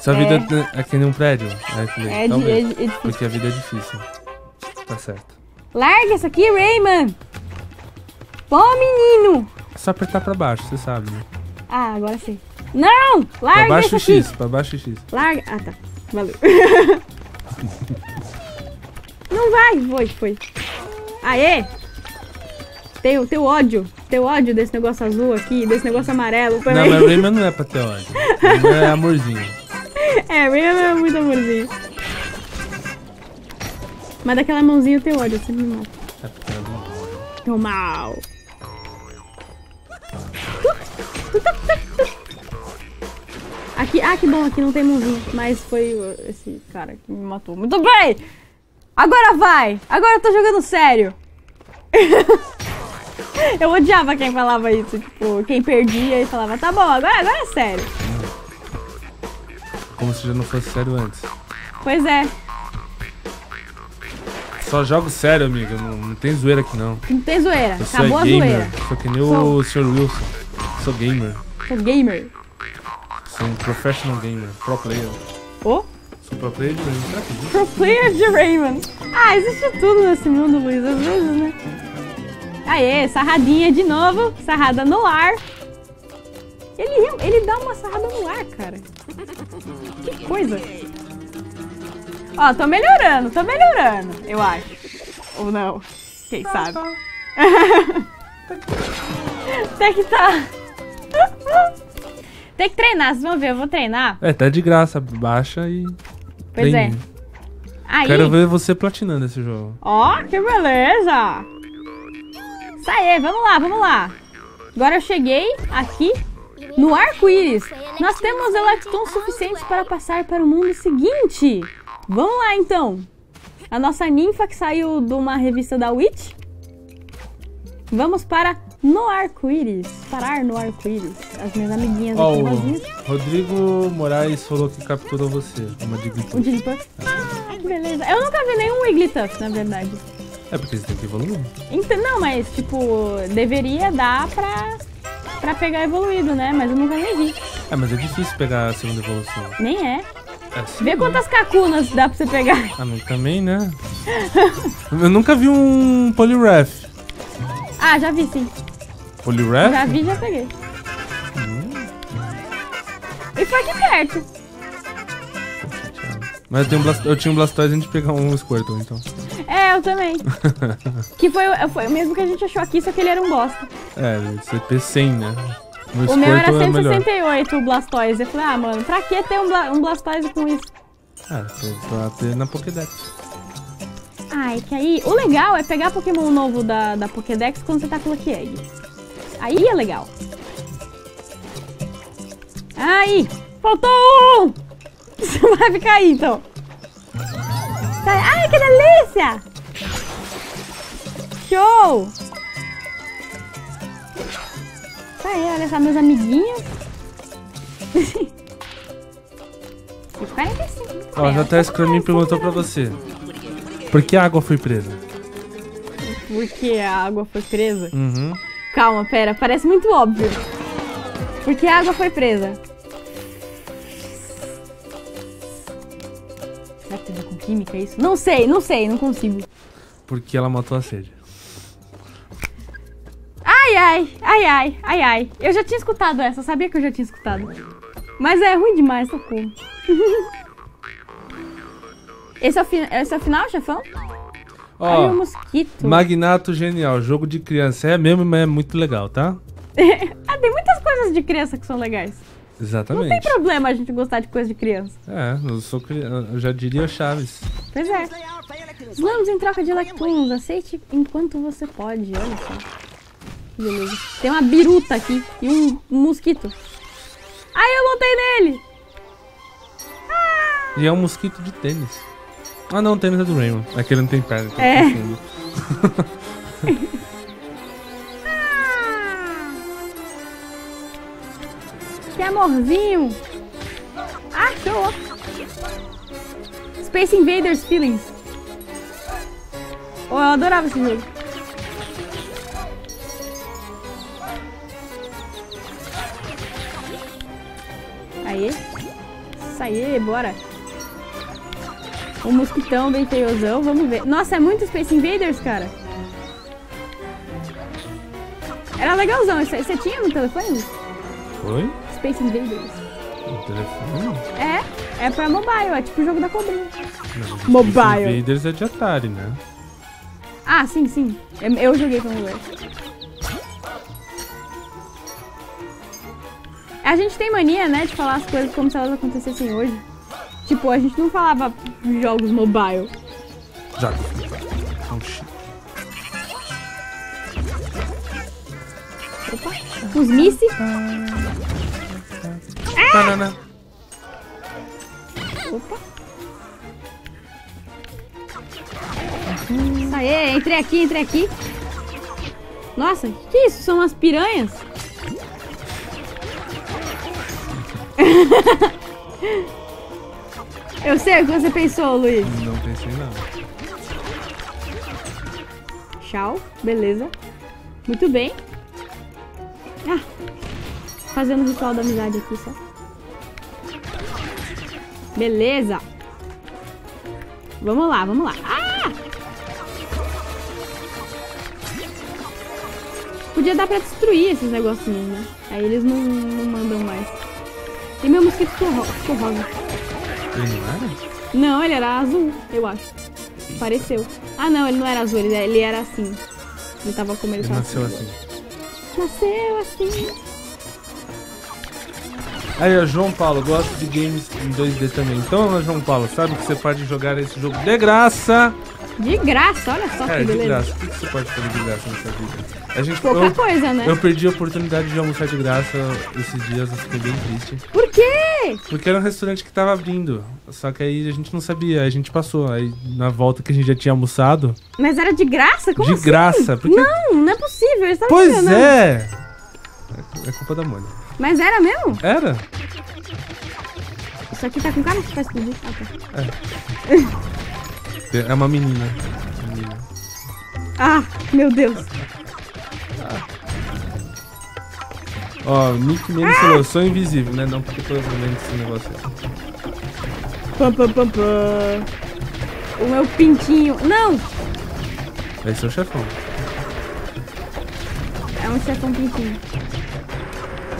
Se a É. vida é que nem um prédio. Falei, É, de, talvez, é, é difícil. Porque a vida é difícil. Tá certo. Larga isso aqui, Rayman. Pô, menino. É só apertar pra baixo, você sabe, né? Ah, agora sim. Não! Pra Larga baixo isso o aqui. X, pra baixo o X. Larga. Ah, tá. Valeu. [laughs] Não vai. Foi, foi. Aê! Tem, tem ódio. Tem ódio desse negócio azul aqui, desse negócio amarelo Não, também. mas Rayman [laughs] não é pra ter ódio. Rayman é amorzinho. É, Rayman é muito amorzinho. Mas daquela mãozinha tem ódio, você me mata. É porque é amor. Tô mal. Aqui, ah, que bom, aqui não tem mãozinha. Mas foi esse cara que me matou. Muito bem! Agora vai! Agora eu tô jogando sério. [laughs] eu odiava quem falava isso. Tipo, quem perdia e falava, tá bom, agora, agora é sério. Como se já não fosse sério antes. Pois é, Só jogo sério, amiga. Não, não tem zoeira aqui, não. não tem zoeira. Eu sou Acabou a gamer. zoeira. Sou que nem Sou. o Sr. Wilson. Sou gamer. Sou gamer. Sou um professional gamer. Pro player. Ô, Sou pro player de Rayman. Pro player de Rayman. Ah, existe tudo nesse mundo, Luiz, às vezes, né? Aê, sarradinha de novo. Sarrada no ar. Ele, ele dá uma sarrada no ar, cara. Que coisa. Ó, tô melhorando, tô melhorando, eu acho. Ou não. Quem sabe? [laughs] Até que tá. Tem que treinar, vocês vão ver, eu vou treinar. É, tá de graça. Baixa e. Pois é. treine. Aí. Quero ver você platinando esse jogo. Ó, que beleza! Isso aí, vamos lá, vamos lá. Agora eu cheguei aqui no arco-íris. Nós temos electrons suficientes para passar para o mundo seguinte. Vamos lá então. A nossa ninfa que saiu de uma revista da Witch. Vamos para no arco-íris. Parar no arco-íris. As minhas amiguinhas Ó, aqui. Rodrigo Moraes falou que capturou você. Uma de O Jigglypuff. Ah, que beleza. Eu nunca vi nenhum Wigglytuff, na verdade. É porque você tem que evoluir. Então, não, mas tipo, deveria dar pra, pra pegar evoluído, né? Mas eu nunca nem vi. É, mas é difícil pegar a segunda evolução. Nem é. É sim, Vê quantas cacunas dá pra você pegar. Ah, mas também, né? [laughs] Eu nunca vi um Poliwrath. Ah, já vi sim. Poliwrath? Já vi, já peguei. E foi aqui perto. Mas eu, tenho um Blast... eu tinha um Blastoise antes de pegar um Squirtle, então. É, eu também. [laughs] que foi, foi o mesmo que a gente achou aqui, só que ele era um bosta. É, CP100, né? O, meu era Squirtle é melhor. 168, o Blastoise. Eu falei, ah, mano, pra que ter um, Bla- um Blastoise com isso? É, pra, pra ter na Pokédex. Ah, é que aí. O legal é pegar Pokémon novo da, da Pokédex quando você tá com Lucky Egg. Aí é legal. Aí! Faltou um! [laughs] Você vai ficar aí então. Ai, que delícia! Show! Tá aí, olha só, meus amiguinhos. [laughs] E 45. Ó, já tá Scrum perguntou pra você. Por que a água foi presa? Porque a água foi presa. Uhum. Calma, pera, parece muito óbvio. Porque a água foi presa. Será que tem a ver com química isso? Não sei, não sei, não consigo. Porque ela matou a sede. Ai, ai, ai, ai, ai, ai. Eu já tinha escutado essa, sabia que eu já tinha escutado. Mas é ruim demais, socorro. [laughs] Esse é o, esse é o final, chefão? Olha Ó, o mosquito. Magnato Genial, jogo de criança. É mesmo, mas é muito legal, tá? [laughs] ah, tem muitas coisas de criança que são legais. Não tem Exatamente. problema a gente gostar de coisa de criança. É, eu sou criança. Eu já diria Chaves. Pois é. Vamos em troca de Electrons. Aceite enquanto você pode. Olha só. Que Beleza. Tem uma biruta aqui e um, mosquito. Ai, eu montei nele! E é um mosquito de tênis. Ah não, o tênis é do Raymond. Aquele não tem perna. tô É. confundindo. [laughs] Que amorzinho! Ah, show! Space Invaders Feelings. Oh, eu adorava esse jogo. Aê. Isso aí, bora. Um mosquitão bem feiozão, vamos ver. Nossa, é muito Space Invaders, cara. Era legalzão, isso aí você tinha no telefone? Foi? Space Invaders. No telefone? É, é pra mobile, é tipo o jogo da cobrinha. Não, Mobile. Space Invaders é de Atari, né? Ah, sim, sim. Eu, eu joguei pra mobile. A gente tem mania, né, de falar as coisas como se elas acontecessem hoje. Tipo, a gente não falava jogos mobile. Um chi- Opa. Os Missy. Banana. Opa. Isso aí, entrei aqui, entrei aqui. Nossa, que isso? São umas piranhas? [laughs] Eu sei o que você pensou, Luiz. Não pensei nada. Tchau, beleza. Muito bem. Ah, fazendo o ritual da amizade aqui só. Beleza. Vamos lá, vamos lá. Ah! Podia dar pra destruir esses negocinhos, né? Aí eles não, não mandam mais. E meu mosquito ficou ro- ficou rosa. Ele não era? Não, ele era azul, eu acho. Pareceu. Ah, não, ele não era azul, ele, ele era assim. Ele tava como ele Ele tava. nasceu assim. Nasceu assim. Aí, ó, João Paulo, gosto de games em 2D também. Então, João Paulo, sabe que você pode jogar esse jogo de graça De graça, olha só Cara, que de beleza. graça. O que você pode fazer de graça nessa vida? A gente, Pouca eu, coisa, né? eu perdi a oportunidade de almoçar de graça esses dias, eu fiquei bem triste. Por quê? Porque era um restaurante que tava abrindo. Só que aí a gente não sabia, a gente passou. Aí na volta que a gente já tinha almoçado, Mas era de graça? Como de assim? graça. Porque... Não, não é possível. Eles Pois enganando. é! É culpa da Mônica. Mas era mesmo? Era? Isso aqui tá com cara que vai explodir. Ah, tá. É [laughs] uma menina. Menina. Ah, meu Deus. Ó, Nick Mendes falou, sou invisível, né? Não, porque provavelmente esse negócio Pam, pam, pam, pam. O meu pintinho. Não! é. Esse é o chefão. É um chefão pintinho.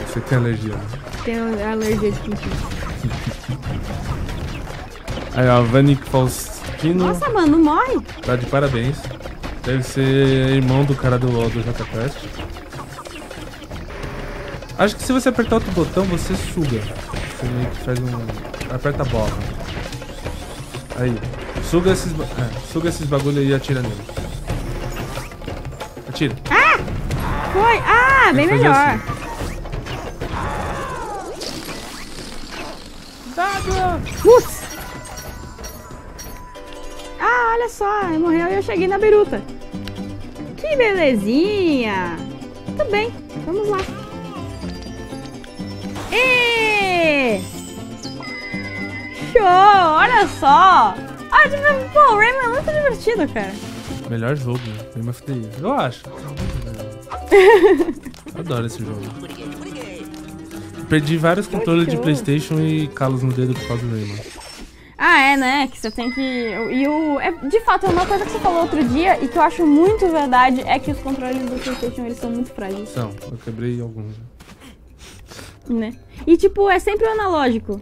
Você tem alergia. né? Tenho alergia de pintinho. Aí, ó, Vanik Nossa, mano, não morre. tá de parabéns. Deve ser irmão do cara do LoL do JQuest. Acho que se você apertar outro botão, você suga. Você meio que faz um. Aperta a bola. Aí. Suga esses, é, suga esses bagulho aí e atira nele. Atira. Foi. Ah, bem melhor. assim. Putz. Só. Morreu e eu cheguei na biruta. Que belezinha. Tudo bem. Vamos lá. Ê! Show! Olha só! Ah, tipo, pô, o Rayman é muito divertido, cara. Melhor jogo, né? Of the Year. Eu acho. [laughs] Eu adoro esse jogo. Perdi vários controles de. Playstation e calos no dedo por causa do Rayman. Ah, é, né? Que você tem que. E o. É, de fato, uma coisa que você falou outro dia e que eu acho muito verdade é que os controles do PlayStation eles são muito frágeis, São, eu quebrei alguns. né? E tipo, é sempre o analógico.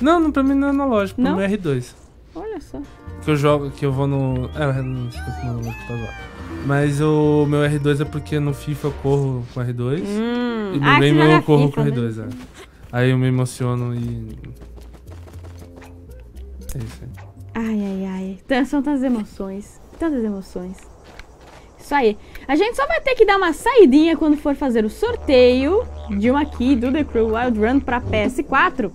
Não, não, pra mim não é analógico, pra Não? mim é R2. Olha só. Que eu jogo, que eu vou no. É, não sei se é analógico tá lá. Mas o meu R2 é porque no FIFA eu corro com R2 Hum. e no ah, joga eu corro FIFA, com né? R2, é. Aí eu me emociono e. Isso aí. Ai, ai, ai. São tantas emoções. Tantas emoções. Isso aí. A gente só vai ter que dar uma saidinha quando for fazer o sorteio de uma key do The Crew Wild Run pra PS4.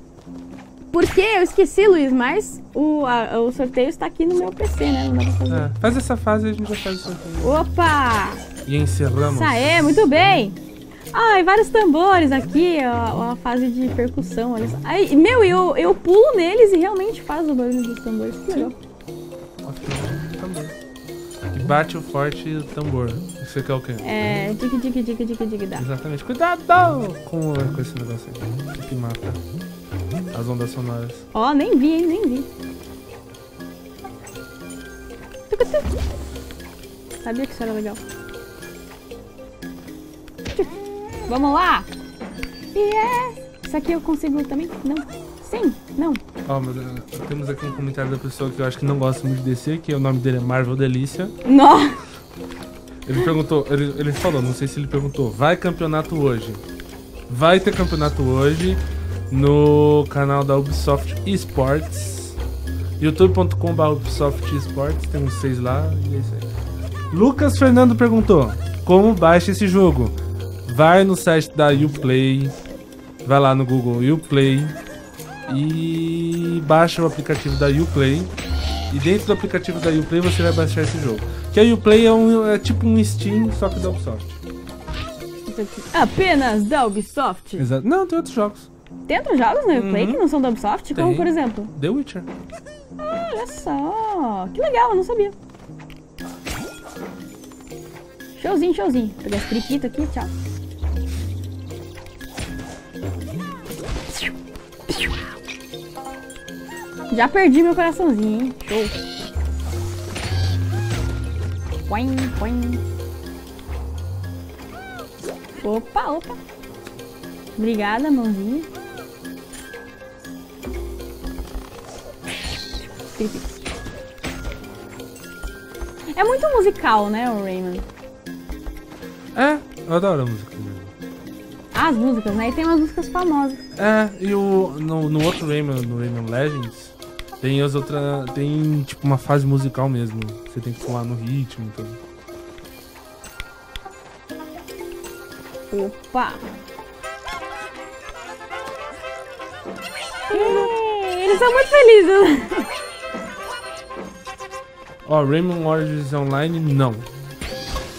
Porque eu esqueci, Luiz, mas o, a- o sorteio está aqui no meu PC, né? É, faz essa fase e a gente já faz isso aqui. Opa! E encerramos. Isso aí, muito bem. Ai, vários tambores aqui, ó, a fase de percussão, olha só. Ai, meu, eu, eu pulo neles e realmente faz o barulho dos tambores. Que legal. E bate o forte o tambor. Você quer o quê? É, dique, dique, dique, dique, dique, dá. Exatamente. Cuidado com, com esse negócio aí. Que mata as ondas sonoras. Ó, nem vi, hein, nem vi. Sabia que isso era legal. Vamos lá! Yes! Isso aqui eu consigo também? Não. Sim, não. Ó, mas, eh, temos aqui um comentário da pessoa que eu acho que não gosta muito de DC, que o nome dele é Marvel Delícia. Nó! Ele perguntou, ele, ele falou, não sei se ele perguntou, vai campeonato hoje? Vai ter campeonato hoje no canal da Ubisoft Esports, youtube.com.br Ubisoft Esports, tem uns seis lá e é isso aí. Lucas Fernando perguntou, como baixa esse jogo? Vai no site da Uplay, vai lá no Google Uplay e baixa o aplicativo da Uplay. E dentro do aplicativo da Uplay você vai baixar esse jogo. Que a Uplay é, um, é tipo um Steam, só que da Ubisoft. Aqui. Apenas da Ubisoft. Exato. Não, tem outros jogos. Tem outros jogos no Uplay Uhum. que não são da Ubisoft? Como Tem. por exemplo? The Witcher. Olha só! Que legal, eu não sabia. Showzinho, showzinho. Vou pegar esse periquito aqui, tchau. Já perdi meu coraçãozinho, hein? Show. Poim, poim. Opa, opa. Obrigada, mãozinha. É muito musical, né, o Rayman? É, eu adoro a música dele. As músicas, né? E tem umas músicas famosas. É, e o, no, no outro Rayman, no Rayman Legends, Tem as outras. Tem tipo uma fase musical mesmo. Você tem que pular no ritmo e tudo. Opa! Eles são muito felizes. Ó, Rayman Origins Online não.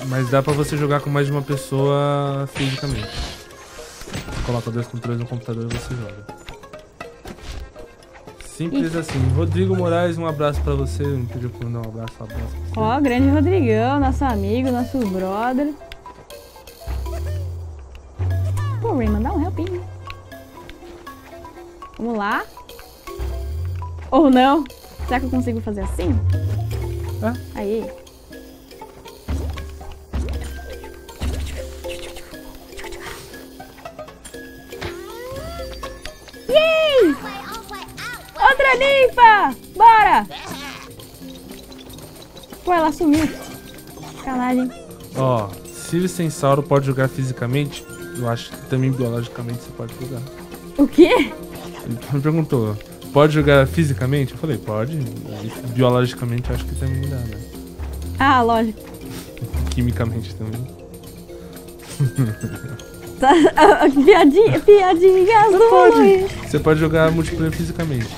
Mas dá pra você jogar com mais de uma pessoa fisicamente. Coloca dois controles no computador e você joga. Simples assim. Rodrigo Moraes, um abraço pra você. Não pediu pra mandar um abraço, um abraço pra você. Ó, grande Rodrigão, nosso amigo, nosso brother. Pô, Rayman, dá um helpinho. Vamos lá. Ou não? Será que eu consigo fazer assim? É. Aí. Ninfa! Bora! Pô, ela sumiu. Sacanagem. Ó, se o Sensauro pode jogar fisicamente, eu acho que também biologicamente você pode jogar. O quê? Ele me perguntou, pode jogar fisicamente? Eu falei, pode. E biologicamente eu acho que também dá, né? Ah, lógico. [laughs] Quimicamente também. [laughs] Tá, piadinha, piadinhas do Luiz. Você pode jogar multiplayer fisicamente.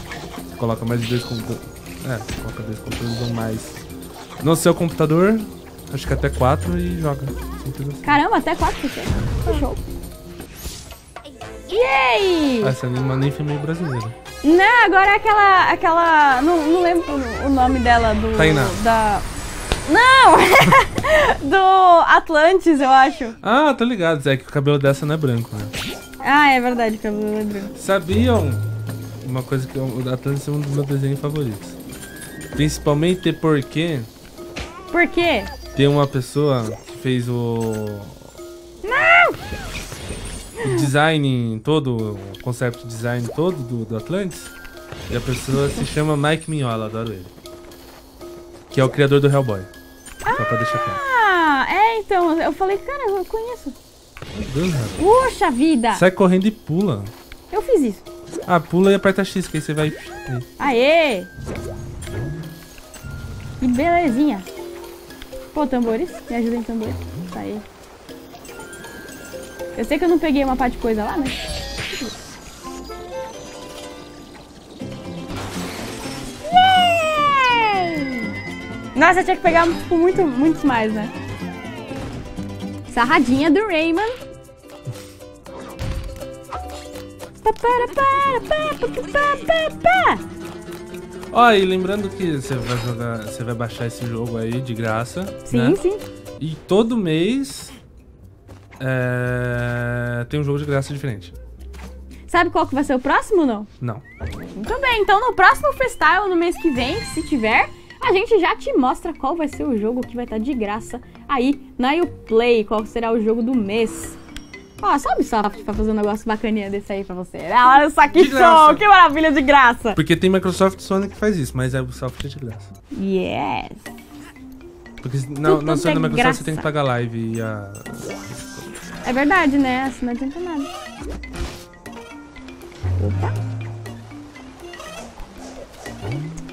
Coloca mais de dois controles. É, coloca dois controles ou mais. No seu computador, acho que até quatro e joga. Assim. Caramba, até quatro pessoas. Que show. Yay! Essa anima nem foi meio brasileira. Não, agora é aquela. aquela. Não, não lembro o nome dela do. Tainá. Da. Não! [laughs] do Atlantis, eu acho. Ah, tô ligado, Zé, que o cabelo dessa não é branco, né? Ah, é verdade, cabelo é branco. Sabiam uma coisa que o Atlantis é um dos meus desenhos favoritos. Principalmente porque Por quê? tem uma pessoa que fez o. O design todo, o concept design todo do, do Atlantis. E a pessoa se chama Mike Mignola, adoro ele. Que é o criador do Hellboy. Só pra deixar claro. Ah, é, então. Eu falei, cara, eu conheço. Meu Deus, cara. Puxa vida! Sai correndo e pula. Eu fiz isso. Ah, pula e aperta X, que aí você vai. Aê! Que belezinha. Pô, tambores, me ajudem tambores. Isso aí. Eu sei que eu não peguei uma parte de coisa lá. Yay! Nossa, eu tinha que pegar tipo, muito, muitos mais, né? Sarradinha do Rayman. Ó, e lembrando que você vai jogar. Você vai baixar esse jogo aí de graça. Sim, né? sim. E todo mês. é, tem um jogo de graça diferente. Sabe qual que vai ser o próximo, não? Não. Muito bem, então no próximo freestyle, no mês que vem, se tiver, a gente já te mostra qual vai ser o jogo que vai estar de graça aí na Uplay, qual será o jogo do mês. Ó, só a Ubisoft pra fazer um negócio bacaninha desse aí pra você. Ah, Olha só que De graça. show, que maravilha de graça. Porque tem Microsoft e Sony que faz isso, mas a Ubisoft é de graça. Yes. Porque na, na Sony e na Microsoft graça. você tem que pagar live e a. É verdade, né? Assim não adianta nada. Opa.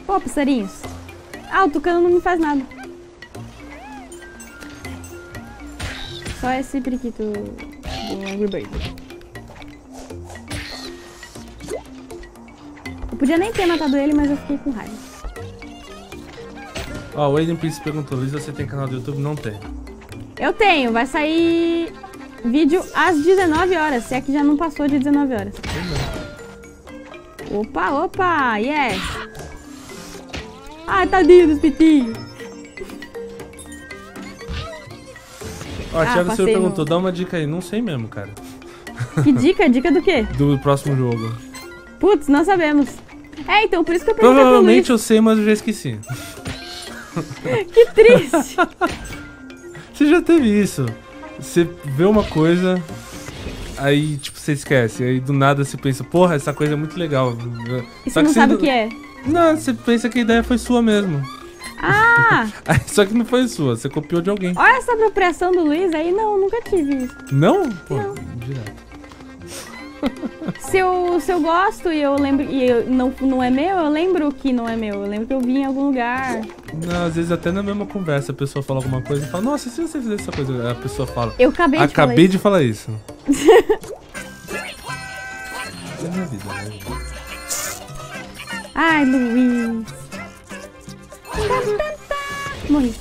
Pô, passarinhos. Ah, o tucano não me faz nada. Só esse periquito do Angry Bird. Eu podia nem ter matado ele, mas eu fiquei com raiva. Ó, o Aiden Prince perguntou: Luiz, você tem canal do YouTube? Não tem. Eu tenho, vai sair vídeo às 19 horas, se é que já não passou de 19 horas. Opa, opa, yes! Ai, tadinho dos pitinhos. Ó, Ah, Thiago Silva no- perguntou: dá uma dica aí. Não sei mesmo, cara. Que dica? Dica do quê? Do próximo jogo. Putz, não sabemos. É, então, por isso que eu perguntei pro Provavelmente eu sei, mas eu já esqueci. Que triste. [laughs] Você já teve isso? Você vê uma coisa, aí tipo, você esquece. Aí do nada você pensa, porra, essa coisa é muito legal. E você não sabe o que é. Não, você pensa que a ideia foi sua mesmo. Ah, [laughs] Só que não foi sua, você copiou de alguém. olha essa apropriação do Luiz aí. Não, nunca tive isso. Não? Pô, direto. [laughs] Se eu, se eu gosto e eu lembro e eu, não, não é meu, eu lembro que não é meu. Eu lembro que eu vi em algum lugar. Não, às vezes até na mesma conversa a pessoa fala alguma coisa e fala, nossa, se você fizer essa coisa, a pessoa fala. Eu acabei de falar Acabei isso. de falar isso. [laughs] é minha vida, né? Ai, Luiz. Morri.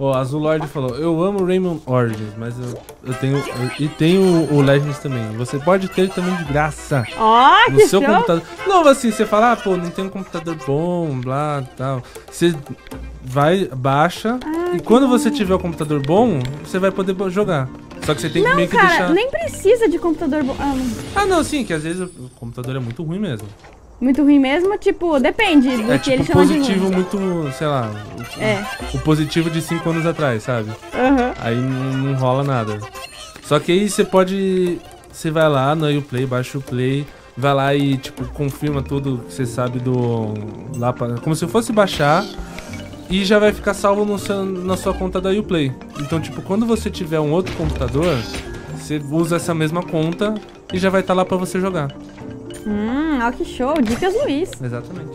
Ó, Azul Lord falou, eu amo Raymond Origins, mas eu, eu tenho. eu- e tenho o Legends também. Você pode ter também de graça. Ó, No que seu show. computador. Não, assim, você fala, ah, pô, não tem um computador bom, blá, tal. Você vai, baixa, Ah, e quando você tiver o computador bom, você vai poder jogar. Só que você tem que Não, meio que cara, deixar. nem precisa de computador bom. Ah. Ah, não, sim, que às vezes o computador é muito ruim mesmo. Muito ruim mesmo, tipo, depende do É que ele tipo chama de positivo ruim. muito, sei lá, o, É. o positivo de 5 anos atrás, sabe? Aham. Aí não, não rola nada. Só que aí você pode. Você vai lá no Uplay, baixa o Play, vai lá e tipo, confirma tudo que você sabe do. Lá pra, como se fosse baixar. E já vai ficar salvo no seu- na sua conta da Uplay. Então, tipo, quando você tiver um outro computador, você usa essa mesma conta e já vai estar lá pra você jogar. Hum, ó que show. Dicas Luiz. Exatamente.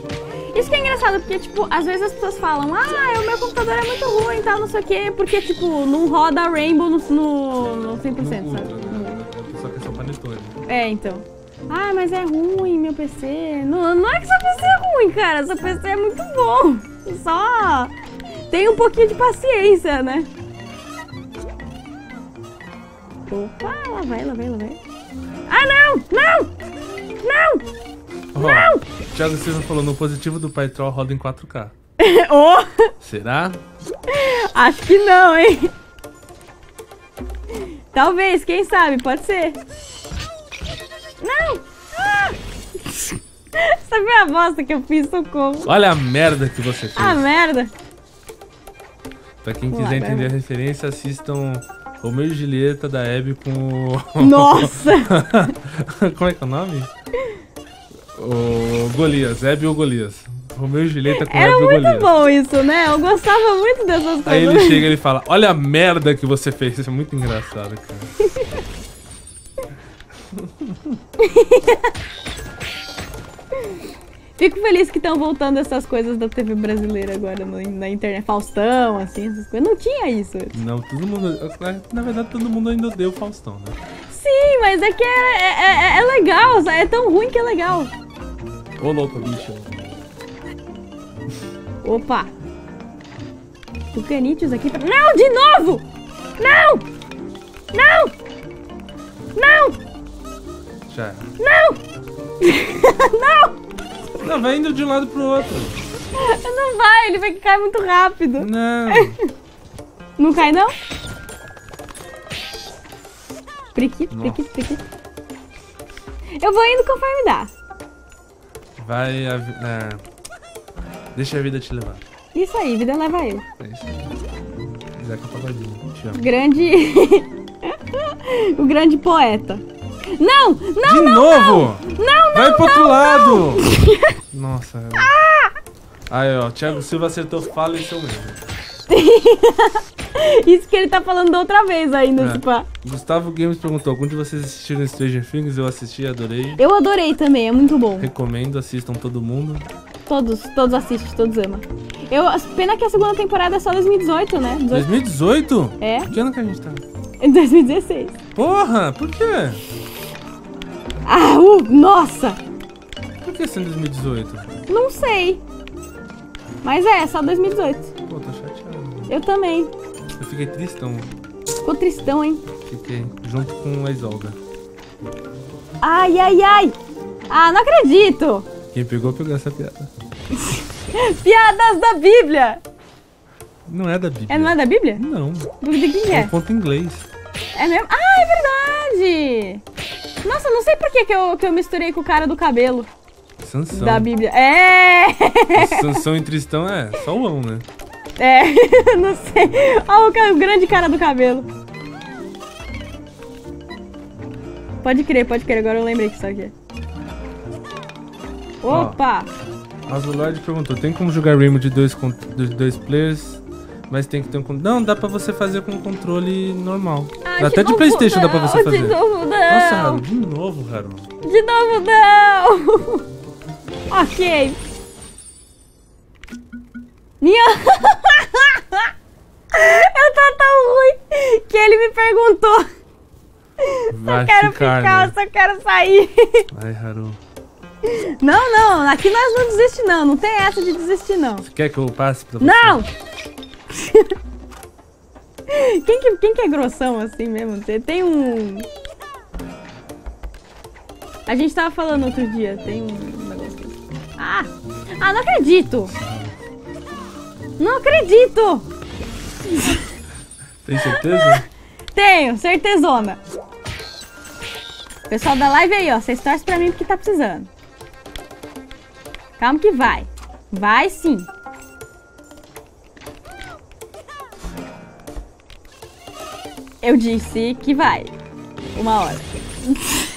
Isso que é engraçado, porque, tipo, às vezes as pessoas falam, ah, o meu computador é muito ruim e tal, não sei o quê, porque, tipo, não roda Rainbow no, no, no 100%, Não sabe? né? Só que é só panetone. É, então. Ah, mas é ruim meu PC. Não, não é que seu PC é ruim, cara. Seu PC é muito bom. Só tem um pouquinho de paciência, né? Opa, lá vai, lá vai, lá vai. Ah, não! Não! Não! Ó, Thiago Silva falou, no positivo do Pytrol roda em 4K. [laughs] oh, Será? acho que não, hein? Talvez, quem sabe, pode ser. Não! Ah! [laughs] Sabe a bosta que eu fiz, socorro? Olha a merda que você fez. Ah, merda! Pra quem Vamos quiser lá, entender a referência, assistam Romeu e Julieta da Hebe com o... Nossa! [laughs] Como é que é o nome? [laughs] O Golias, Hebe ou Golias. Romeu e Julieta com Era Hebe ou muito Golias. bom isso, né? Eu gostava muito dessas coisas. Aí ele chega e ele fala, olha a merda que você fez. Isso é muito engraçado, cara. [laughs] Fico feliz que estão voltando essas coisas da TV brasileira agora no- na internet. Faustão, assim, essas coisas. Não tinha isso. Não, todo mundo... Na verdade, todo mundo ainda o Faustão, né? Sim, mas é que é, é, é- é legal, sabe? é tão ruim que é legal. Ô, louco, bicho. Opa! Tucanites aqui pra... Não, de novo! Não! Não! Não! Já era. Não! [laughs] não! Não, vai indo de um lado pro outro. Não vai, ele vai cair muito rápido. Não. Não cai, não? Priquito, priquito, priquito. Eu vou indo conforme dá. Vai... A... é. Deixa a vida te levar. Isso aí, vida leva eu. É isso aí. Zeca Pagodinho. Te amo. Grande. [laughs] o grande poeta. Não! Não, De não, novo! não! Não, Vai não, pro outro lado! [laughs] Nossa. Aí, ó, Thiago Silva acertou fala e seu mesmo. [laughs] Isso que ele tá falando da outra vez ainda, É. pá. Gustavo Games perguntou: algum de vocês assistiram Stranger Things? Eu assisti, adorei. Eu adorei também, é muito bom. Recomendo, assistam todo mundo. Todos, todos assistem, todos amam. Eu, pena que a segunda temporada é só 2018, né? 18, 2018? É, Que ano que a gente tá? [laughs] em 2016. Porra, por quê? Ah, uh, nossa! Por que sendo 2018? Não sei. Mas é, só 2018. Eu também. Eu fiquei tristão. Ficou tristão, hein? Fiquei junto com a Isolda. Ai, ai, ai! Ah, não acredito! Quem pegou, pegou essa piada. [laughs] Piadas da Bíblia! Não é da Bíblia. É, não é da Bíblia? Não. Do de quem É é? um conto inglês. É mesmo? Ah, é verdade! Nossa, não sei por que, que, eu, que eu misturei com o cara do cabelo Sansão. da Bíblia. É! Sansão e Tristão é só o ão, né? É, [laughs] não sei. Olha o, o grande cara do cabelo. Pode crer, pode crer. Agora eu lembrei que isso aqui é. Opa! Azulord perguntou: tem como jogar Rainbow de dois, de dois players? Mas tem que ter um controle. Não, dá pra você fazer com um controle normal. Ah, Até de novo PlayStation dá pra você não, fazer. De novo não. Nossa, Haru, de novo, Haru. De novo não. [laughs] ok. Minha... [laughs] eu tô tão ruim que ele me perguntou. Vai só quero ficar, ficar, né? só quero sair. Ai, Haru. Não, não, aqui nós não desistimos não. Não tem essa de desistir não. Você quer que eu passe pra você? Não! quem, que, quem que é grossão assim mesmo? Tem um. A gente tava falando outro dia, tem um negócio aqui. Ah! Ah, não acredito! Não acredito! [laughs] Tem certeza? Tenho, certezona. Pessoal da live aí, ó, vocês torcem pra mim porque tá precisando. Calma que vai. Vai sim. Eu disse que vai. Uma hora. [laughs]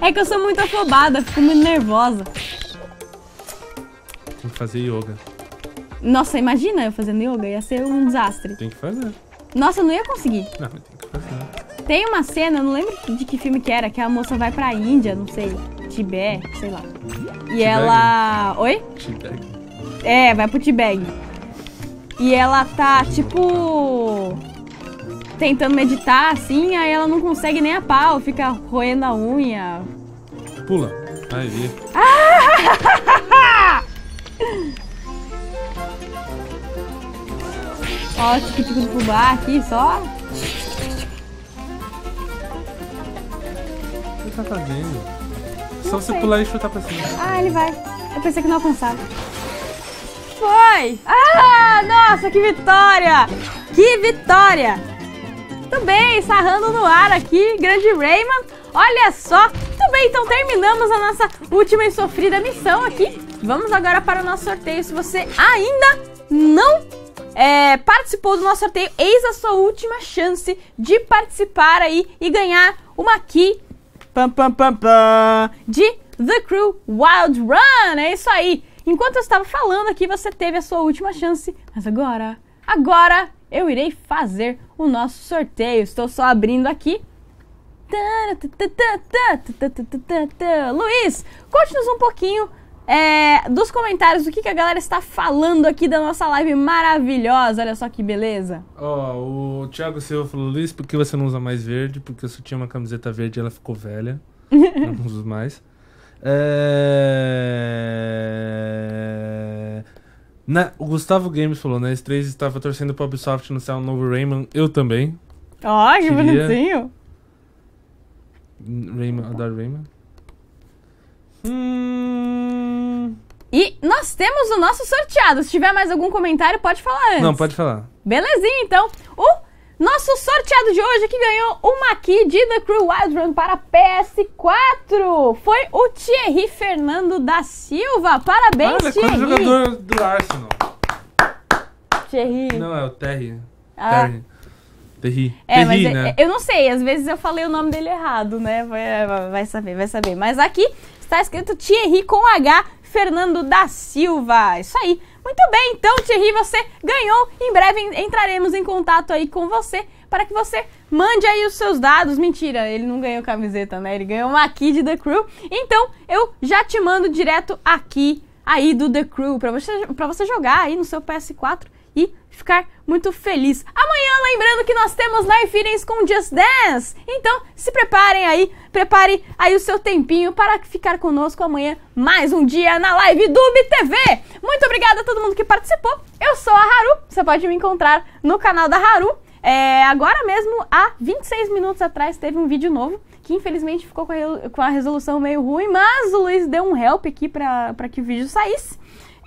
É que eu sou muito afobada, fico muito nervosa. Que fazer yoga. Nossa, imagina eu fazendo yoga, ia ser um desastre. Tem que fazer. Nossa, eu não ia conseguir. Não, mas tem que fazer. Tem uma cena, eu não lembro de que filme que era, que a moça vai pra Índia, não sei, Tibete, sei lá. E ela. Oi? Teabag. É, vai pro Tibete. E ela tá, tipo. Tentando meditar, assim, aí ela não consegue nem a pau, fica roendo a unha. Pula. Aí, vi. [laughs] Ó, o tico-tico do fubá aqui, só. O que tá fazendo? Só você pular e chutar pra cima. Ah, ele vai. Eu pensei que não alcançava. Foi! Ah, nossa, que vitória! Que vitória! Muito bem, sarrando no ar aqui, grande Rayman. Olha só! Muito bem, então terminamos a nossa última e sofrida missão aqui. Vamos agora para o nosso sorteio. Se você ainda não é, participou do nosso sorteio, eis a sua última chance de participar aí e ganhar uma key pam, pam, pam, pam, de The Crew Wild Run. É isso aí. Enquanto eu estava falando aqui, você teve a sua última chance. Mas agora, agora eu irei fazer o nosso sorteio. Estou só abrindo aqui. Luiz, conte-nos um pouquinho é, dos comentários do que, que a galera está falando aqui da nossa live maravilhosa. Olha só que beleza. Ó, o Thiago Silva falou, Luiz, por que você não usa mais verde? Porque eu só tinha uma camiseta verde e ela ficou velha. [laughs] não uso mais. É... Na, o Gustavo Games falou, né? S3 estava torcendo pra Ubisoft no céu novo Rayman. Eu também. Ó, que Queria. bonitinho. Rayman, adoro Rayman. Hum... E nós temos o nosso sorteado. Se tiver mais algum comentário, pode falar antes. Não, pode falar. Belezinha, então. O nosso sorteado de hoje que ganhou uma key de The Crew Wild Run para PS4 foi o Thierry Fernando da Silva. Parabéns, Olha, Thierry. jogador do Arsenal. Thierry. Não, é o Terry. Ah. Terry. Terry. É, mas Terry, é- né? eu não sei, às vezes eu falei o nome dele errado, né? Vai, vai saber, vai saber. Mas aqui está escrito Thierry com H, Fernando da Silva. Isso aí. Muito bem, então, Thierry, você ganhou. Em breve en- entraremos em contato aí com você para que você mande aí os seus dados. Mentira, ele não ganhou camiseta, né? Ele ganhou uma aqui de The Crew. Então, eu já te mando direto aqui aí do The Crew para você, pra você jogar aí no seu PS4 e ficar muito feliz. Amanhã, lembrando que nós temos Live Feelings com Just Dance. Então, se preparem aí, prepare aí o seu tempinho para ficar conosco amanhã, mais um dia na live do BTV. Muito obrigada a todo mundo que participou. Eu sou a Haru, você pode me encontrar no canal da Haru. É, agora mesmo, há 26 minutos atrás, teve um vídeo novo que infelizmente ficou com a, resolução meio ruim, mas o Luiz deu um help aqui para que o vídeo saísse.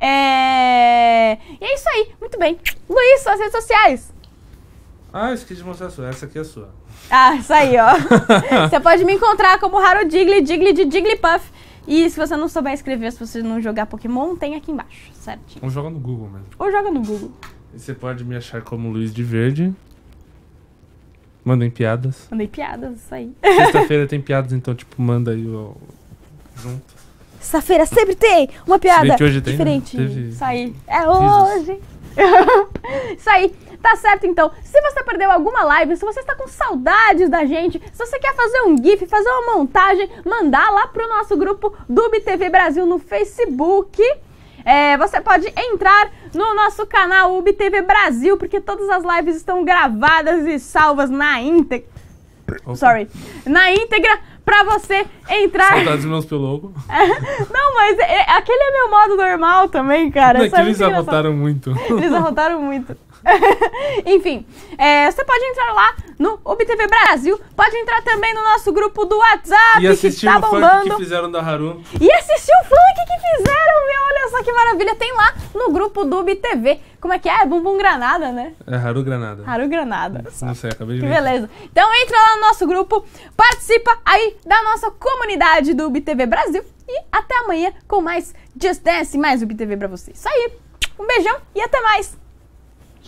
É... E é isso aí, muito bem. Luiz, suas redes sociais. Ah, eu esqueci de mostrar a sua. Essa aqui é a sua. Ah, isso aí, ó. [laughs] você pode me encontrar como Haru Digley, Digley de Jigglypuff. E se você não souber escrever, se você não jogar Pokémon, tem aqui embaixo, certinho. Vamos jogar no Google mesmo. Ou joga no Google. E você pode me achar como Luiz de Verde. Mandem piadas. Mandei piadas, isso aí. Sexta-feira tem piadas, então, tipo, manda aí o. Junto. Sexta-feira sempre tem uma piada hoje tem, né? diferente. Teve- Isso aí. É hoje. [laughs] Isso aí. Tá certo então. Se você perdeu alguma live, se você está com saudades da gente, se você quer fazer um GIF, fazer uma montagem, mandar lá pro nosso grupo do BTV Brasil no Facebook. É, você pode entrar no nosso canal UBTV Brasil, porque todas as lives estão gravadas e salvas na íntegra. Sorry. Na íntegra pra você entrar. Saudades meus [laughs] pelogo. Não, mas é- aquele é meu modo normal também, cara. Daqui Sabe eles arrotaram muito. Eles arrotaram muito. [laughs] Enfim, é, você pode entrar lá no UBTV Brasil, pode entrar também no nosso grupo do WhatsApp E que assistir tá o funk que fizeram da Haru. E assistir o funk que fizeram, meu, olha só que maravilha. Tem lá no grupo do UBTV. Como é que é? Bumbum Granada, né? É Haru Granada. Haru Granada. Não sei, acabei de Que ver. beleza. Então entra lá no nosso grupo, participa aí da nossa comunidade do UBTV Brasil e até amanhã com mais Just Dance, mais UBTV pra vocês. Isso aí. Um beijão e até mais.